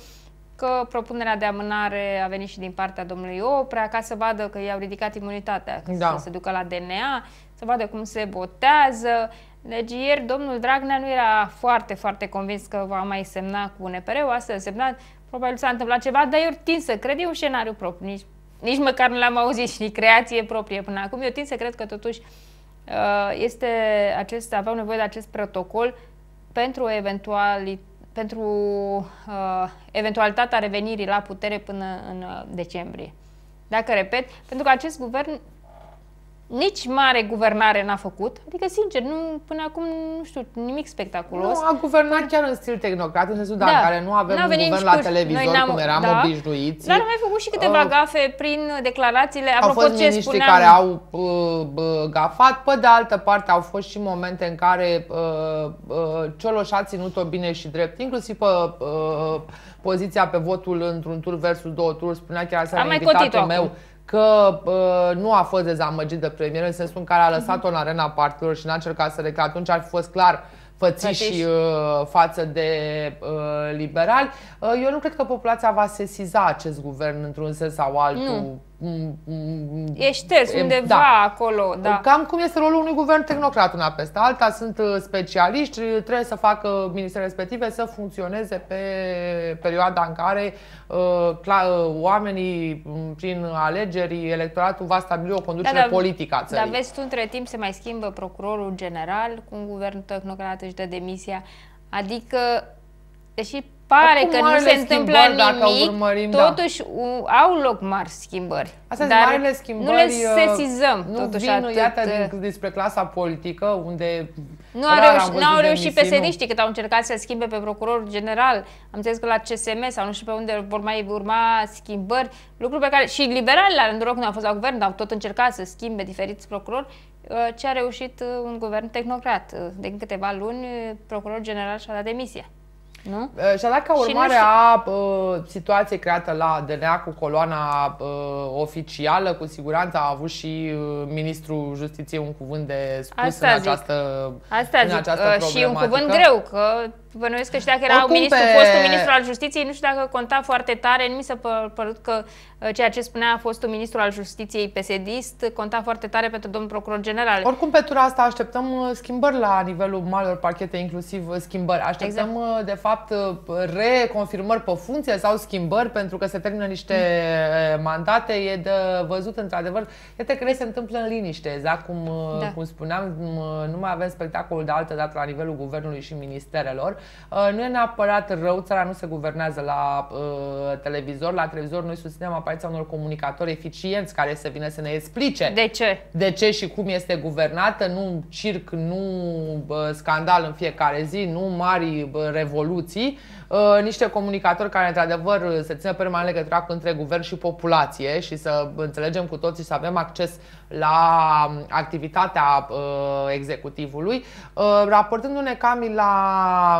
că propunerea de amânare a venit și din partea domnului Oprea, ca să vadă că i-au ridicat imunitatea, da. să se ducă la DNA, să vadă cum se botează. Deci ieri domnul Dragnea nu era foarte, foarte convins că va mai semna cu UNPR-ul, astăzi a semnat, probabil s-a întâmplat ceva, dar eu tind să cred, e un scenariu propriu, nici, nici măcar nu l-am auzit și creație proprie până acum. Eu tind să cred că totuși uh, este acest, aveau nevoie de acest protocol pentru eventuali, pentru uh, eventualitatea revenirii la putere până în uh, decembrie. Dacă repet, pentru că acest guvern nici mare guvernare n-a făcut. Adică, sincer, nu, până acum, nu știu, nimic spectaculos. Nu, a guvernat chiar în stil tehnocrat, în sensul da. în care nu avem un guvern la televizor, cum eram da. obișnuiți. Dar am mai făcut și câteva uh, gafe prin declarațiile, au fost ce spuneam. care au uh, uh, gafat, pe de altă parte au fost și momente în care uh, uh, Cioloș a ținut-o bine și drept, inclusiv pe uh, poziția pe votul într-un tur versus două tururi, spunea chiar să invitatul meu. Acum că uh, nu a fost dezamăgit de premier în sensul în care a lăsat-o în arena partidelor și n-a încercat să reclame. Atunci ar fi fost clar fățiși uh, față de uh, liberali. Uh, eu nu cred că populația va sesiza acest guvern într-un sens sau altul. Nu E șters undeva da. acolo. Da. Cam cum este rolul unui guvern tehnocrat una peste alta. Sunt uh, specialiști, trebuie să facă ministerele respective să funcționeze pe perioada în care uh, uh, oamenii, prin alegeri, electoratul va stabili o conducere da, da, politică a țării. Dar vezi tu, între timp se mai schimbă procurorul general cu un guvern tehnocrat își dă demisia. Adică, deși pare Acum că nu se întâmplă nimic, urmărim, da. totuși da. au loc mari schimbări. Astea dar marile schimbări. Nu le uh, sesizăm nu totuși vin, atât. Iată, uh, despre clasa politică, unde nu au reușit, n-au reușit psd cât au încercat să schimbe pe procurorul general. Am înțeles că la CSM sau nu știu pe unde vor mai urma schimbări, lucruri pe care și liberalii la rândul lor când au fost la guvern au tot încercat să schimbe diferiți procurori, uh, ce a reușit un guvern tehnocrat. De câteva luni, procurorul general și-a dat demisia. Nu? Uh, și a dat ca urmare a uh, situației creată la DNA cu coloana uh, oficială, cu siguranță a avut și uh, ministrul justiției un cuvânt de spus Asta în zic. această Asta în zic. Această uh, și un cuvânt greu, că bănuiesc că și dacă era ministru, pe... fostul ministru al justiției, nu știu dacă conta foarte tare, nu mi s-a părut că uh, ceea ce spunea a fostul ministru al justiției psd conta foarte tare pentru domnul procuror general. Oricum, pe tura asta așteptăm uh, schimbări la nivelul marilor parchete, inclusiv uh, schimbări. Așteptăm, exact. de fapt, reconfirmări pe funcție sau schimbări, pentru că se termină niște mm. mandate. E de văzut, într-adevăr, iată că se întâmplă în liniște, exact cum, da. cum spuneam, nu mai avem spectacolul de altă dată la nivelul guvernului și ministerelor. Uh, nu e neapărat rău, țara nu se guvernează la uh, televizor. La televizor noi susținem apariția unor comunicatori eficienți care să vină să ne explice de ce, de ce și cum este guvernată, nu circ, nu uh, scandal în fiecare zi, nu mari uh, revoluții, uh, niște comunicatori care într-adevăr se țină permanent legătura între guvern și populație și să înțelegem cu toții să avem acces la um, activitatea uh, executivului, uh, raportându-ne cam la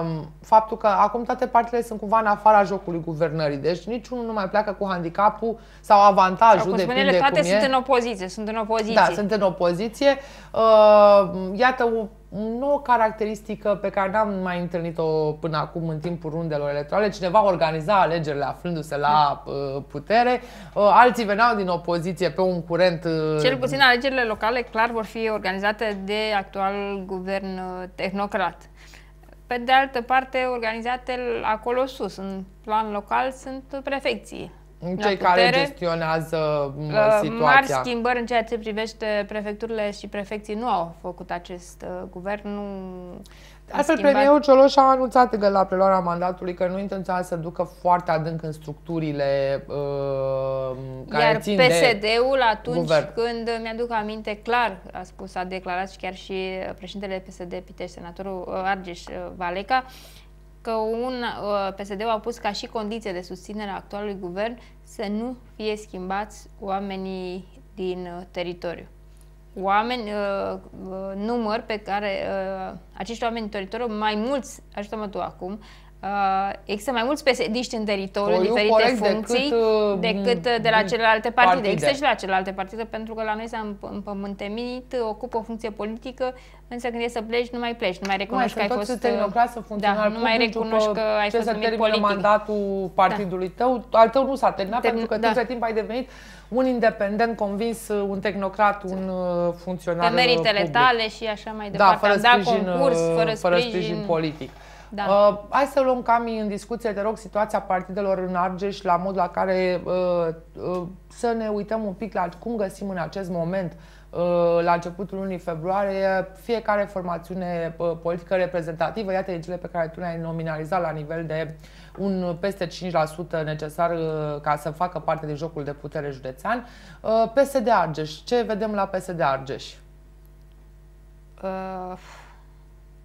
um, faptul că acum toate partile sunt cumva în afara jocului guvernării. Deci niciunul nu mai pleacă cu handicapul sau avantajul, sau, depinde toate cum sunt e. în opoziție, sunt în opoziție. Da, sunt în opoziție. Uh, iată o nouă caracteristică pe care n-am mai întâlnit-o până acum în timpul rundelor electorale. Cineva organiza alegerile aflându-se la da. uh, putere, uh, alții veneau din opoziție pe un curent... Uh, Cel puțin alegerile locale clar vor fi organizate de actualul guvern tehnocrat. Pe de altă parte, organizate acolo sus, în plan local, sunt prefecții cei care gestionează uh, situația. Mari schimbări în ceea ce privește prefecturile și prefecții nu au făcut acest uh, guvern, nu Astfel, premierul Cioloș a anunțat că la preluarea mandatului că nu intenționează să ducă foarte adânc în structurile uh, care Iar țin PSD-ul atunci guvern. când mi-aduc aminte clar, a spus, a declarat și chiar și președintele PSD, Piteș, senatorul uh, Argeș uh, Valeca, că un uh, PSD-ul a pus ca și condiție de susținere a actualului guvern să nu fie schimbați oamenii din uh, teritoriu. Oameni, uh, număr pe care acești oameni din teritoriu, mai mulți, ajută-mă tu acum, Uh, există mai mulți pesediști în teritoriu, Poi diferite funcții, decât, decât de la celelalte partide. partide. Există și la celelalte partide, pentru că la noi s-a împământemit, ocupă o funcție politică, însă când e să pleci, nu mai pleci, nu mai recunoști nu, că ai fost... tehnocrat, da, nu mai recunoști că ai fost numit politic. mandatul partidului da. tău, al tău nu s-a terminat, Termin, pentru că da. tu între timp ai devenit un independent convins, un tehnocrat, un uh, funcționar Pe meritele public. tale și așa mai departe. Da, fără sprijin, concurs, fără sprijin, fără sprijin politic. Da. Uh, hai să luăm cam în discuție, te rog, situația partidelor în Argeș la modul la care uh, uh, să ne uităm un pic la cum găsim în acest moment la începutul lunii februarie, fiecare formațiune politică reprezentativă, iată cele pe care tu le-ai nominalizat la nivel de un peste 5% necesar ca să facă parte din jocul de putere județean. PSD Argeș, ce vedem la PSD Argeș? Uh,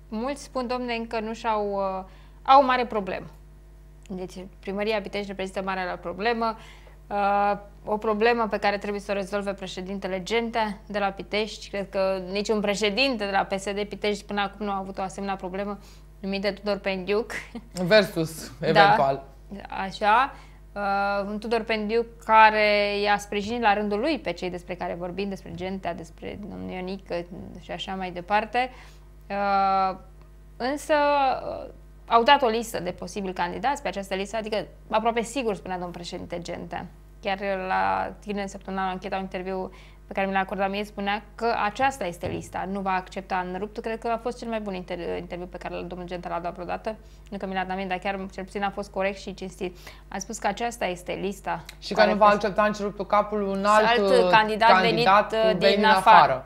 mulți spun, domne, încă nu și-au uh, au o mare problemă. Deci primăria Pitești reprezintă marea problemă. Uh, o problemă pe care trebuie să o rezolve președintele Gente de la Pitești. Cred că niciun președinte de la PSD Pitești până acum nu a avut o asemenea problemă, numit de Tudor Pendiuc. Versus, da. eventual. Da, așa. Uh, un Tudor Pendiuc care i-a sprijinit la rândul lui pe cei despre care vorbim, despre Gentea, despre domnul Ionică și așa mai departe. Uh, însă uh, au dat o listă de posibili candidați pe această listă, adică aproape sigur spunea domnul președinte Gente. Chiar la tine în săptămâna ancheta un interviu pe care mi l-a acordat mie, spunea că aceasta este lista, nu va accepta în ruptul. Cred că a fost cel mai bun inter- interviu pe care domnul Genta l-a dat vreodată. Nu că mi l-a dat mie, dar chiar cel puțin a fost corect și cinstit. A spus că aceasta este lista. Și că nu va accepta în ceruptul capul un alt, alt candidat, candidat venit, venit din afară. afară.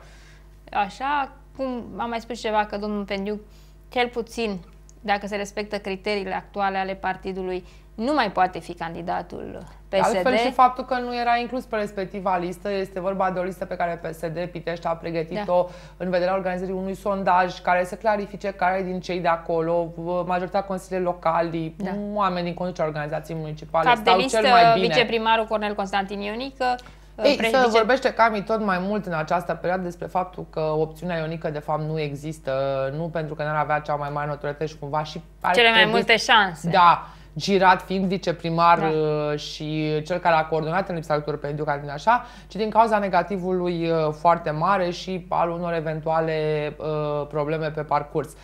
Așa, cum am mai spus ceva, că domnul Pendiu, cel puțin, dacă se respectă criteriile actuale ale partidului, nu mai poate fi candidatul PSD. Altfel și faptul că nu era inclus pe respectiva listă, este vorba de o listă pe care PSD Pitești a pregătit-o da. în vederea organizării unui sondaj care să clarifice care din cei de acolo, majoritatea consilieri locali, da. oameni din conducerea organizației municipale Cap stau de listă, cel mai bine. viceprimarul Cornel Constantin Ionică, ei, se vice... vorbește cam tot mai mult în această perioadă despre faptul că opțiunea ionică de fapt nu există, nu pentru că n-ar avea cea mai mare notorietate și cumva și... Cele mai multe șanse. Da, Girat fiind viceprimar da. Uh, și cel care a coordonat în lipsa lui Pendiu, care din așa, ci din cauza negativului uh, foarte mare și al unor eventuale uh, probleme pe parcurs. Uh,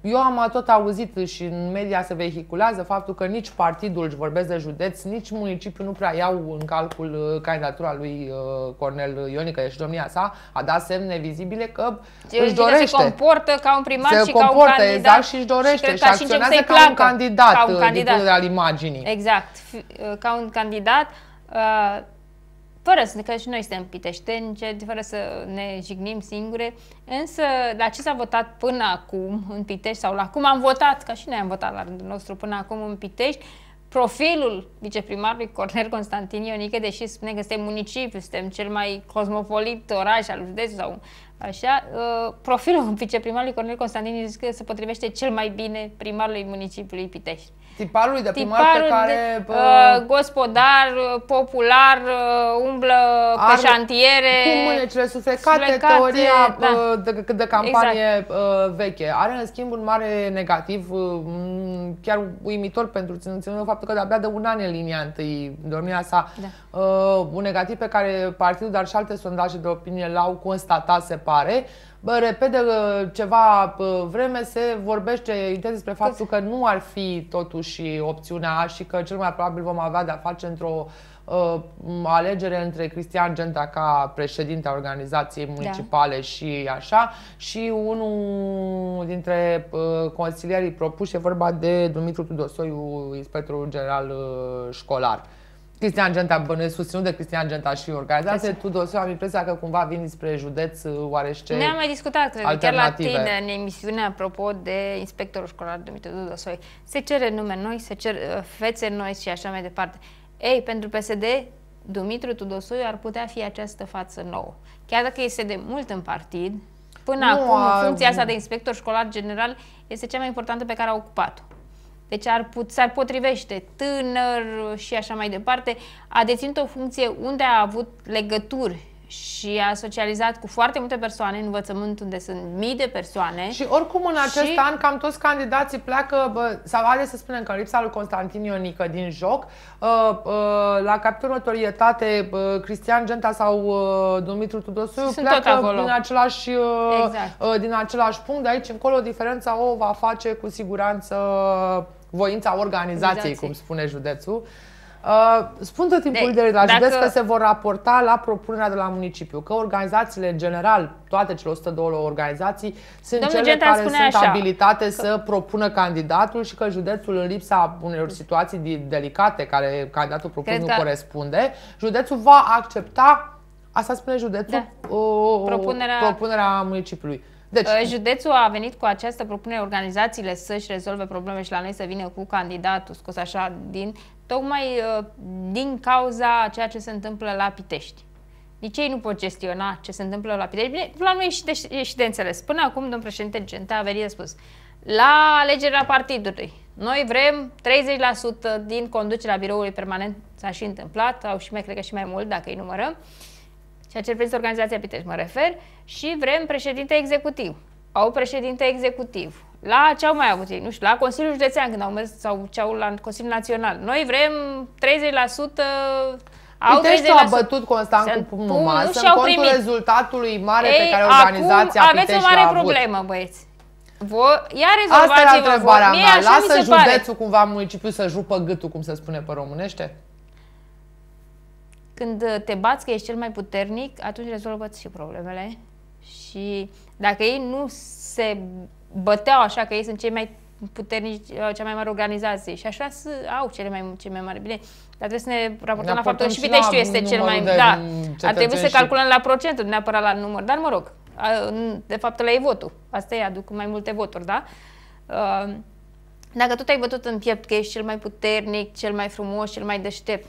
eu am tot auzit și în media se vehiculează faptul că nici partidul, își vorbesc de județ, nici municipiul nu prea iau în calcul uh, candidatura lui uh, Cornel Ionică, deci domnia sa a dat semne vizibile că Eu își dorește. Se comportă ca un primar se și ca un candidat. exact și își dorește și, și acționează ca un candidat, ca un candidat. al imaginii. Exact, ca un candidat fără să, că și noi suntem piteșteni, fără să ne jignim singure, însă la ce s-a votat până acum în Pitești, sau la cum am votat, ca și noi am votat la rândul nostru până acum în Pitești, profilul viceprimarului Cornel Constantin Ionică, deși spune că suntem municipiu, suntem cel mai cosmopolit oraș al județului sau așa, uh, profilul viceprimarului Cornel Constantin zice că se potrivește cel mai bine primarului municipiului Pitești. Tiparului de primar Tiparul pe care... De, uh, gospodar, popular, uh, umblă are, pe șantiere. Cu mânecile suflecate, suflecate teoria da. Uh, de, de campanie exact. uh, veche. Are în schimb un mare negativ, uh, chiar uimitor pentru ținând faptul că de-abia de un an în linia întâi, domnia sa, da. uh, un negativ pe care partidul, dar și alte sondaje de opinie l-au constatat, se pare. Bă, repede uh, ceva uh, vreme se vorbește intens despre faptul că nu ar fi totuși opțiunea și că cel mai probabil vom avea de-a face într-o uh, alegere între Cristian Genta ca președinte a organizației da. municipale da. și așa și unul dintre uh, consilierii propuși e vorba de Dumitru Tudosoiu, inspectorul general uh, școlar. Cristian Genta, bănuiesc susținut de Cristian Genta și organizație, tu Doseu, am impresia că cumva vin spre județ oarește Ne-am mai discutat, cred, chiar la tine în emisiune, apropo de inspectorul școlar Dumitru Dudosoi. Se cere nume noi, se cer uh, fețe noi și așa mai departe. Ei, pentru PSD, Dumitru Tudosoi ar putea fi această față nouă. Chiar dacă este de mult în partid, până nu, acum, a... funcția asta de inspector școlar general este cea mai importantă pe care a ocupat-o. Deci ar put, s-ar potrivește tânăr și așa mai departe. A deținut o funcție unde a avut legături și a socializat cu foarte multe persoane în învățământ unde sunt mii de persoane. Și oricum în acest și... an cam toți candidații pleacă, bă, sau haideți să spunem că în lipsa lui Constantin Ionică din joc, uh, uh, la capitolul notorietate uh, Cristian Genta sau uh, Dumitru Tudosuiu sunt pleacă din același, uh, exact. uh, din același punct. De aici încolo diferența o va face cu siguranță voința organizației, Organizație. cum spune județul. Uh, spun tot timpul de, de la dacă... județ că se vor raporta la propunerea de la municipiu, că organizațiile în general, toate cele 102 organizații, sunt Domnul cele Genta care sunt așa, abilitate că... să propună candidatul și că județul, în lipsa unor situații delicate care candidatul propus nu că... corespunde, județul va accepta Asta spune județul? Da. O, propunerea... propunerea municipiului. Deci, uh, Județul a venit cu această propunere organizațiile să-și rezolve probleme și la noi să vină cu candidatul scos așa din, tocmai uh, din cauza ceea ce se întâmplă la Pitești. Nici ei nu pot gestiona ce se întâmplă la Pitești. Bine, la noi e și de, e și de înțeles. Până acum, domnul președinte Genta a venit spus, la alegerea partidului, noi vrem 30% din conducerea biroului permanent, s-a și întâmplat, au și mai, cred că și mai mult, dacă îi numărăm, ceea ce reprezintă organizația Pitești, mă refer, și vrem președinte executiv. Au președinte executiv. La ce au mai avut ei? Nu știu, la Consiliul Județean când au mers sau ce au la Consiliul Național. Noi vrem 30% au Pitești a bătut constant cu pumnul masă în contul primit. rezultatului mare Ei, pe care organizația acum aveți o mare problemă, băieți. Vă, ia Asta era întrebarea mea. Lasă județul pare. cumva municipiul să jupă gâtul, cum se spune pe românește? Când te bați că ești cel mai puternic, atunci rezolvă și problemele. Și dacă ei nu se băteau așa că ei sunt cei mai puternici, uh, cea mai mare organizație și așa să au cele mai, cele mai mari. Bine, dar trebuie să ne raportăm la faptul că și Piteștiu este cel mai... Da, ar trebui să calculăm la procentul, neapărat la număr. Dar mă rog, de fapt la e votul. Asta e, aduc mai multe voturi, da? Uh, dacă tu te-ai bătut în piept că ești cel mai puternic, cel mai frumos, cel mai deștept,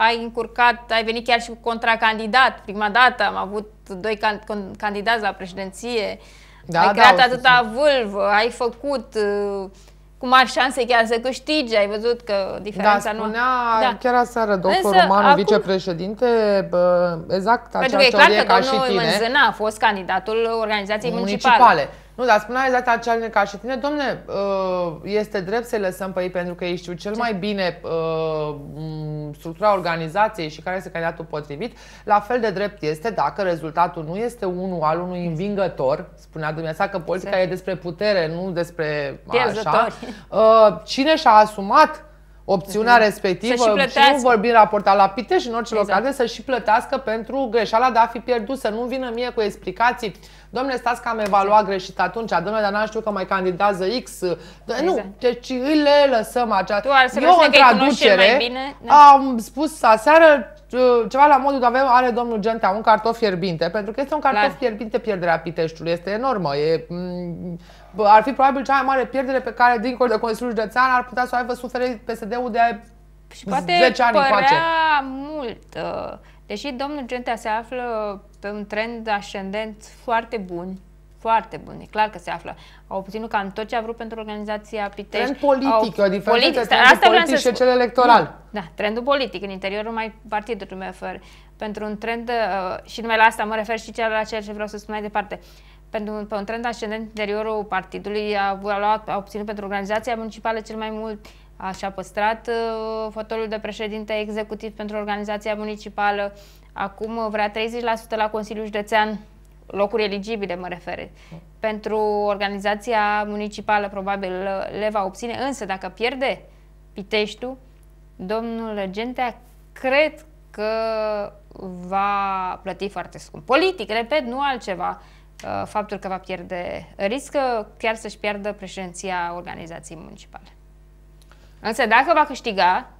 ai încurcat, ai venit chiar și cu contracandidat. Prima dată am avut doi can- candidați la președinție, da, ai da, creat atâta vâlvă, ai făcut uh, cu mari șanse chiar să câștige, ai văzut că diferența da, spunea nu... Da, chiar aseară doctor Însă, Romanu, acum... vicepreședinte, bă, exact Pentru că e clar că ca domnul Mânzână a fost candidatul organizației municipale. municipale. Nu, dar spunea exact acea ca și tine, domne, uh, este drept să lăsăm pe ei pentru că ei știu cel mai bine uh, structura organizației și care este candidatul potrivit. La fel de drept este dacă rezultatul nu este unul al unui învingător, spunea dumneavoastră că politica e despre putere, nu despre așa. Uh, cine și-a asumat opțiunea uh-huh. respectivă și, și nu vorbim raportat la Pitești în orice exact. localitate să și plătească pentru greșeala de a fi pierdut, să nu vină mie cu explicații Domnule, stați că am evaluat greșit atunci, domnule, dar n-am știut că mai candidează X. Exact. Nu, deci îi le lăsăm acea... Tu ar să Eu în traducere bine, da. am spus aseară ceva la modul, avem, are domnul Gentea un cartof fierbinte, pentru că este un cartof Clar. fierbinte pierderea Piteștiului, este enormă. E, ar fi probabil cea mai mare pierdere pe care, dincolo de Consiliul Județean, ar putea să o aibă suferit PSD-ul de și poate 10 ani încoace. mult. Uh, deși domnul Gentea se află pe un trend ascendent foarte bun, foarte bun, e clar că se află. Au obținut cam tot ce a vrut pentru organizația Pitești. Trend politic, au, o diferență politic, între asta politic și cel electoral. Da, trendul politic, în interiorul mai partidului mă refer. Pentru un trend, uh, și numai la asta mă refer și la ceea ce vreau să spun mai departe. Pentru pe un trend ascendent în interiorul partidului a, a, luat, a obținut pentru organizația municipală cel mai mult a, și-a păstrat uh, fotolul de președinte executiv pentru organizația municipală, Acum vrea 30% la Consiliul Județean, locuri eligibile mă refer. Pentru organizația municipală probabil le va obține, însă dacă pierde Piteștiul, domnul Gentea cred că va plăti foarte scump. Politic, repet, nu altceva uh, faptul că va pierde, riscă chiar să-și pierdă președinția organizației municipale. Însă dacă va câștiga,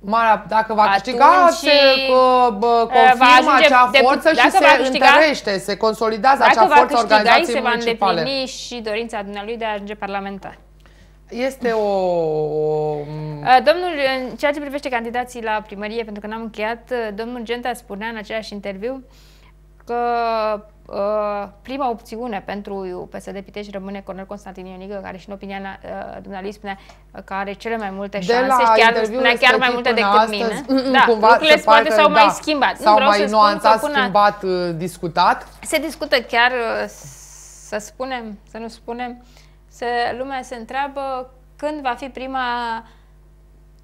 Marea, dacă va câștiga, se uh, confirmă acea forță și se câștiga, întărește, se consolidează acea forță câștiga, organizației se va îndeplini și dorința dumnealui de a ajunge parlamentar. Este o, o... Uh, domnul, în ceea ce privește candidații la primărie, pentru că n-am încheiat, uh, domnul Genta spunea în același interviu că Uh, prima opțiune pentru PSD Pitești rămâne Cornel Constantin Ionică, care și în opinia uh, dumnealui spunea că are cele mai multe șanse și chiar, spunea chiar mai multe decât astăzi, mine. Mm, da, cumva lucrurile poate s-au da, mai schimbat. S-au mai nuanțat, până... schimbat, uh, discutat. Se discută chiar, uh, să spunem, să nu spunem, să, lumea se întreabă când va fi prima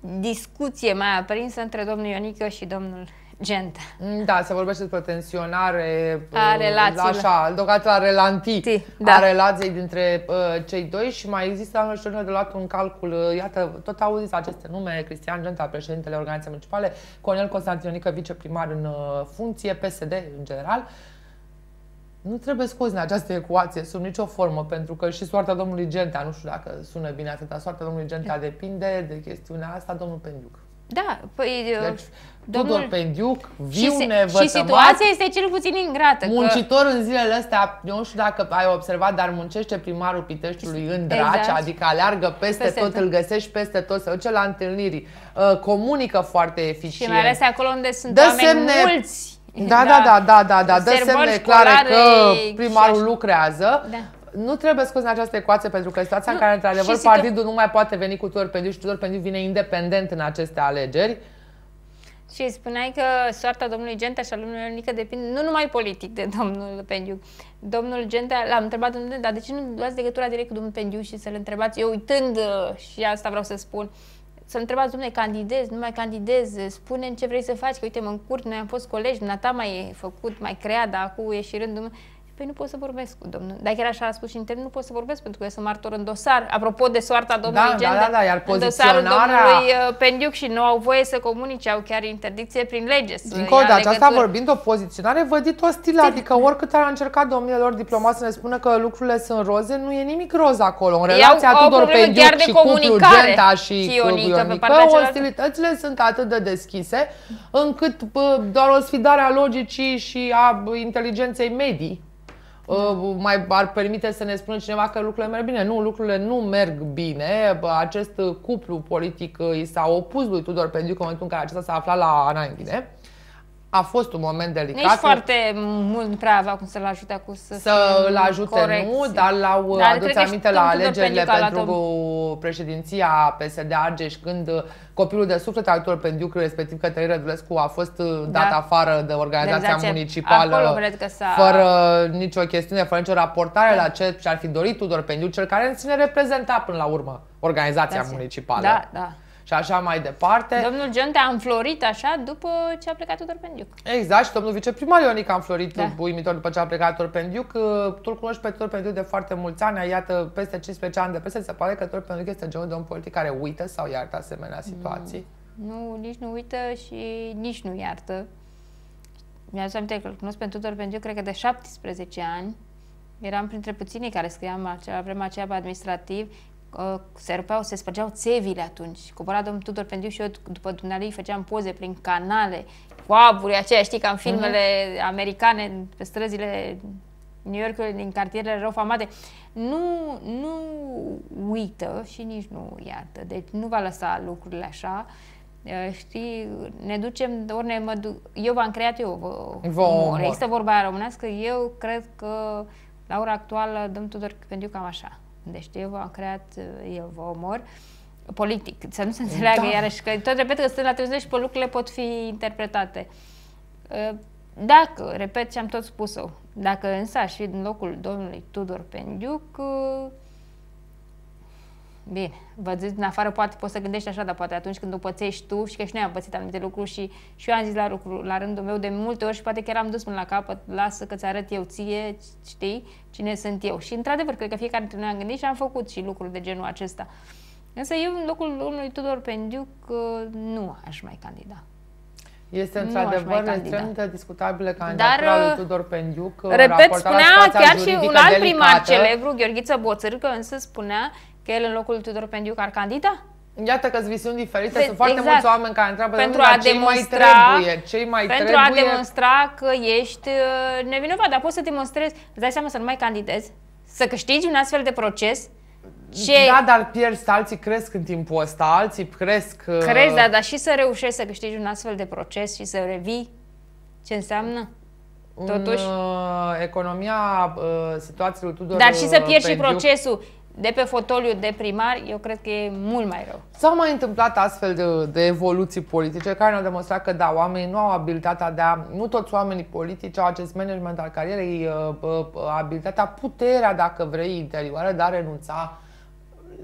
discuție mai aprinsă între domnul Ionică și domnul Gent. Mm, da, se vorbește despre tensionare a uh, relațiilor. Așa, deocamdată la relanti da. a relației dintre uh, cei doi și mai există anul și de luat un calcul. Uh, iată, tot auziți aceste nume, Cristian Genta, președintele Organizației Municipale, Cornel Constantinică, viceprimar în uh, funcție, PSD în general. Nu trebuie scos în această ecuație sub nicio formă, pentru că și soarta domnului Gentea, nu știu dacă sună bine atâta, soarta domnului Gentea depinde de chestiunea asta, domnul Pendiuc. Da, păi... Deci, Domnul... Tudor Pendiuc, viune, și, și situația este cel puțin ingrată. Muncitor că... în zilele astea, eu nu știu dacă ai observat, dar muncește primarul Piteștiului în Draci, exact. adică aleargă peste peste tot, îl găsești peste tot, se duce la întâlniri, uh, comunică foarte eficient. Și mai ales acolo unde sunt Dă oameni semne... mulți. Da, da, da, da, da, da, dă semne clare că primarul lucrează. Da nu trebuie scos în această ecuație pentru că situația nu, în care, într-adevăr, partidul că... nu mai poate veni cu Tudor Pendiu și Tudor Pendiu vine independent în aceste alegeri. Și spuneai că soarta domnului Gentea și a lui Ionică depinde nu numai politic de domnul Pendiu. Domnul Gentea, l-am întrebat, dar de ce nu luați legătura direct cu domnul Pendiu și să-l întrebați? Eu uitând, uh, și asta vreau să spun, să-l întrebați, domnule, candidez, nu mai candidez, spune ce vrei să faci, că uite, mă încurc, noi am fost colegi, dumneata mai făcut, mai creat, dar acum ieșind, Păi nu pot să vorbesc cu domnul. Dacă chiar așa a spus și intern, nu pot să vorbesc pentru că eu sunt martor în dosar. Apropo de soarta domnului da, Gender, da, da, da, iar în dosarul domnului uh, Pendiuc și nu au voie să comunice, au chiar interdicție prin lege. Dincolo de aceasta, legătură. vorbind o poziționare, vă dit ostilă, adică oricât ar încerca domnilor diplomați să ne spună că lucrurile sunt roze, nu e nimic roz acolo. În relația Iau, Tudor Pendiuc și cuplul Genta și Ionică, ostilitățile sunt atât de deschise încât doar o sfidare a logicii și a inteligenței medii Uh, mai ar permite să ne spună cineva că lucrurile merg bine. Nu, lucrurile nu merg bine. Acest cuplu politic uh, i s-a opus lui Tudor Pendiu în momentul în care acesta s-a aflat la Ananghine. A fost un moment delicat. Nici foarte mult prea avea cum să-l ajute acum să Să îl ajute corect. nu, dar l-au adus aminte la alegerile pentru la președinția PSD Argeș când copilul de suflet al Tudor Pendiuc, respectiv Cătălin Rădulescu, a fost dat da. afară de organizația municipală Acolo, cred că fără nicio chestiune, fără nicio raportare da. la ce și-ar fi dorit Tudor Pendiuc, cel care în sine reprezenta până la urmă organizația da, municipală. Da, da și așa mai departe. Domnul Gionte a înflorit așa după ce a plecat Tudor Pendiuc. Exact, și domnul viceprimar Ionic a înflorit da. uimitor după ce a plecat Tudor Pendiuc. Tu îl cunoști pe Tudor Pendiuc de foarte mulți ani, iată peste 15 ani de peste, se pare că Tudor Pendiuc este genul de un politic care uită sau iartă asemenea situații. Nu, nu nici nu uită și nici nu iartă. Mi-a zis aminte că îl cunosc pe Tudor Pendiuc, cred că de 17 ani. Eram printre puținii care scriam la vremea aceea pe administrativ Uh, se rupeau, se spărgeau țevile atunci. Cobora domnul Tudor Pendiu și eu după dumnealui făceam poze prin canale, cu aburi aceea, știi, ca în filmele uh-huh. americane, pe străzile New Yorkului, din cartierele rău famate. Nu, nu uită și nici nu iartă. Deci nu va lăsa lucrurile așa. Uh, știi, ne ducem, ori ne mă duc, eu v-am creat eu, vă, vă Există vorba aia românească, eu cred că la ora actuală dăm Tudor Pendiu cam așa deci eu am creat, eu vă omor, politic, să nu se înțeleagă da. iarăși, că tot repet că sunt la televiziune și pe lucrurile pot fi interpretate. Ă, dacă, repet ce am tot spus-o, dacă însă aș fi în locul domnului Tudor Pendiuc, ă, Bine, văzut în afară poate poți să gândești așa, dar poate atunci când o pățești tu și că și noi am pățit anumite lucruri și, și eu am zis la, lucru, la rândul meu de multe ori și poate chiar am dus până la capăt, lasă că ți arăt eu ție, știi, cine sunt eu. Și într-adevăr, cred că fiecare dintre noi am gândit și am făcut și lucruri de genul acesta. Însă eu, în locul unui Tudor Pendiuc, nu aș mai candida. Este într-adevăr extrem de discutabilă candidatura lui uh, Tudor Pendiuc. Repet, spunea chiar și un alt primar celebru, Gheorghiță Boțârcă, însă spunea că el în locul Tudor Pendiuc ar candida? Iată că sunt visiuni diferite, sunt foarte exact. mulți oameni care întreabă pentru a ce mai trebuie, ce mai pentru trebuie. a demonstra că ești uh, nevinovat, dar poți să demonstrezi, îți dai seama să nu mai candidezi, să câștigi un astfel de proces ce... Da, dar pierzi, alții cresc în timpul ăsta, alții cresc... Uh... Crezi, da, dar și să reușești să câștigi un astfel de proces și să revii, ce înseamnă? Totuși? În, uh, economia uh, situației lui Tudor Dar și să pierzi și procesul de pe fotoliu de primar, eu cred că e mult mai rău. S-au mai întâmplat astfel de, de evoluții politice care ne-au demonstrat că, da, oamenii nu au abilitatea de a... Nu toți oamenii politici au acest management al carierei, uh, uh, abilitatea, puterea, dacă vrei, interioară, de a renunța.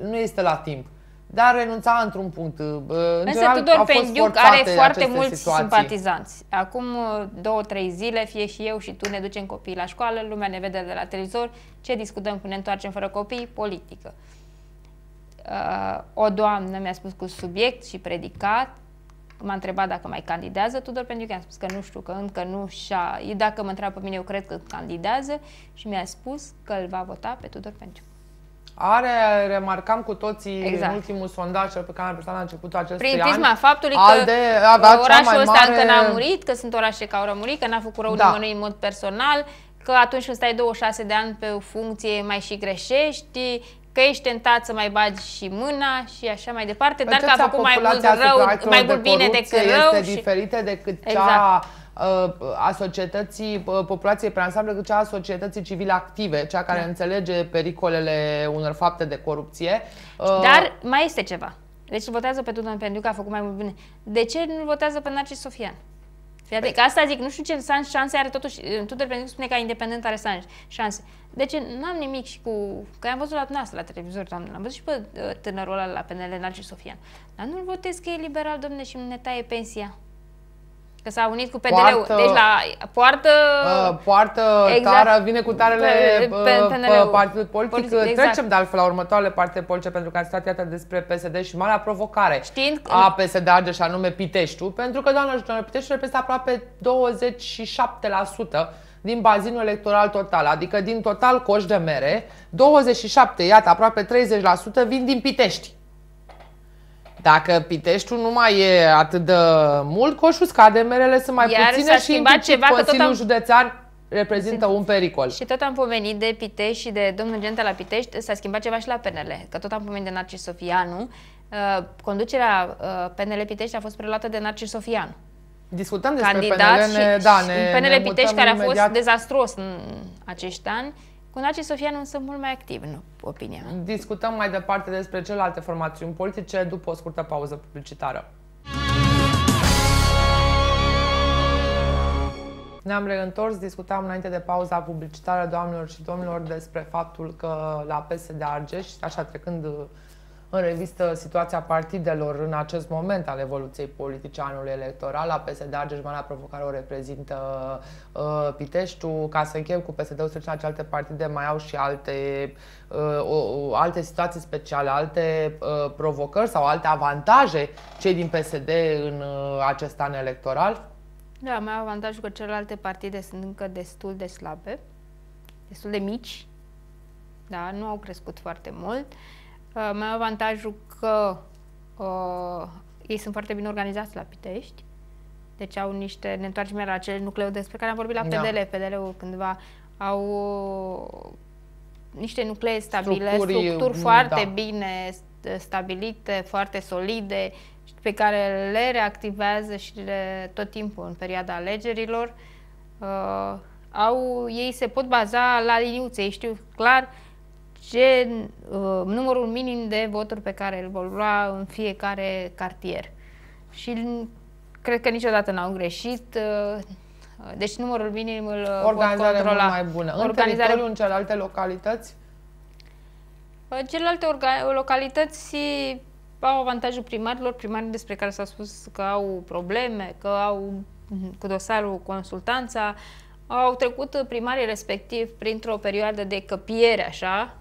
Nu este la timp dar renunța într-un punct. În Însă general, Tudor Pendiuc are foarte mulți situații. simpatizanți. Acum uh, două, trei zile, fie și eu și tu ne ducem copiii la școală, lumea ne vede de la televizor, ce discutăm când ne întoarcem fără copii? Politică. Uh, o doamnă mi-a spus cu subiect și predicat, m-a întrebat dacă mai candidează Tudor Pendiuc, am spus că nu știu, că încă nu și-a... Dacă mă întreabă pe mine, eu cred că candidează și mi-a spus că îl va vota pe Tudor Pendiuc. Are, remarcam cu toții exact. în ultimul sondaj pe care am prezentat la începutul acestui Prin an. Prin prisma faptului Alde că avea orașul cea mai ăsta mare... încă n-a murit, că sunt orașe care au rămurit, că n-a făcut rău da. nimănui în mod personal, că atunci când stai 26 de ani pe o funcție mai și greșești, că ești tentat să mai bagi și mâna și așa mai departe, dar că a făcut mai mult rău, mai mult bine decât rău. este și... diferită decât exact. cea uh, a societății, uh, populației pe ansamblu, decât cea a societății civile active, cea care da. înțelege pericolele unor fapte de corupție. Uh, dar mai este ceva. Deci îl votează pe Tudor pentru că a făcut mai mult bine. De ce nu votează pe Narcis Sofian? Fii că asta zic, nu știu ce șanse are totuși, Tudor pentru spune că independent are șanse. Deci n-am nimic și cu... Că am văzut la dumneavoastră la televizor, doamne, l-am văzut și pe uh, tânărul ăla la PNL, Narcis Sofian. Dar nu-l votez că e liberal, domne, și ne taie pensia. Că s-a unit cu PDL-ul. Deci la poartă... Uh, poartă exact, tară, vine cu tarele pe, pe, pe, pe partidul politic. politic exact. Trecem de altfel la următoarele partide politice pentru că am stat iată despre PSD și marea provocare Știind a PSD Argeș și anume Piteștiu. Pentru că, doamnă și doamnă, Piteștiu reprezintă aproape 27% din bazinul electoral total, adică din total coș de mere, 27, iată, aproape 30% vin din Pitești. Dacă Piteștiul nu mai e atât de mult, coșul scade, merele sunt mai Iar puține și implicit ceva, Consiliul am... Județean reprezintă un pericol. Și tot am pomenit de Pitești și de domnul Genta la Pitești, s-a schimbat ceva și la PNL, că tot am pomenit de Narcis Sofianu. Uh, conducerea uh, PNL Pitești a fost preluată de Narcis Sofianu. Discutăm despre Candidat PNL, ne, și, da, ne, PNL ne Pitești, care a fost imediat. dezastros în acești ani, cu Naci Sofianu însă mult mai activ, în opinia mea. Discutăm mai departe despre celelalte formațiuni politice după o scurtă pauză publicitară. Ne-am reîntors, discutam înainte de pauza publicitară, doamnelor și domnilor, despre faptul că la PSD Argeș, așa trecând în revistă situația partidelor în acest moment al evoluției politice anului electoral. La PSD Argeș, Marea Provocare o reprezintă uh, Piteștiu. Ca să închem cu PSD-ul, să la alte partide mai au și alte, uh, o, alte situații speciale, alte uh, provocări sau alte avantaje cei din PSD în uh, acest an electoral? Da, mai au avantajul că celelalte partide sunt încă destul de slabe, destul de mici, da, nu au crescut foarte mult. Uh, Uh, mai avantajul că uh, ei sunt foarte bine organizați la Pitești, deci au niște, ne întoarcem la acel nucleu despre care am vorbit la PDL, da. PDL-ul cândva, au uh, niște nuclee stabile, structuri, structuri foarte da. bine stabilite, foarte solide, pe care le reactivează și le, tot timpul în perioada alegerilor. Uh, au, ei se pot baza la liniuțe, ei știu clar ce uh, numărul minim de voturi pe care îl vor lua în fiecare cartier. Și cred că niciodată n-au greșit. Uh, deci numărul minim îl uh, Organizare pot controla. mai bună. În Organizare... teritoriul, în celelalte localități? Celelalte localități au avantajul primarilor, primarii despre care s-a spus că au probleme, că au cu dosarul consultanța, au trecut primarii respectiv printr-o perioadă de căpiere, așa,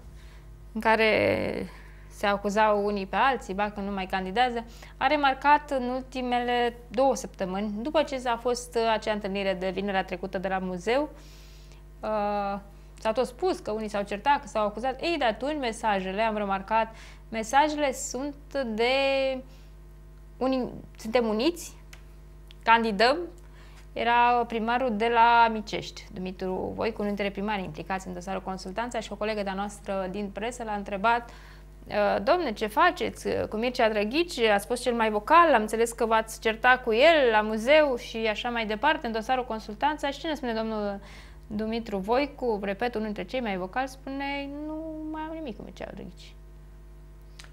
în care se acuzau unii pe alții, ba că nu mai candidează, a remarcat în ultimele două săptămâni, după ce a fost acea întâlnire de vinerea trecută de la muzeu, uh, s-a tot spus că unii s-au certat, că s-au acuzat. Ei, de atunci mesajele, am remarcat, mesajele sunt de... Unii, suntem uniți, candidăm, era primarul de la Micești, Dumitru Voicu, unul dintre primarii implicați în dosarul consultanța și o colegă de-a noastră din presă l-a întrebat ă, Domne, ce faceți cu Mircea Drăghici? Ați fost cel mai vocal, am înțeles că v-ați certat cu el la muzeu și așa mai departe, în dosarul consultanța. Și ce ne spune domnul Dumitru Voicu, repet, unul dintre cei mai vocali, spune nu mai am nimic cu Mircea Drăghici.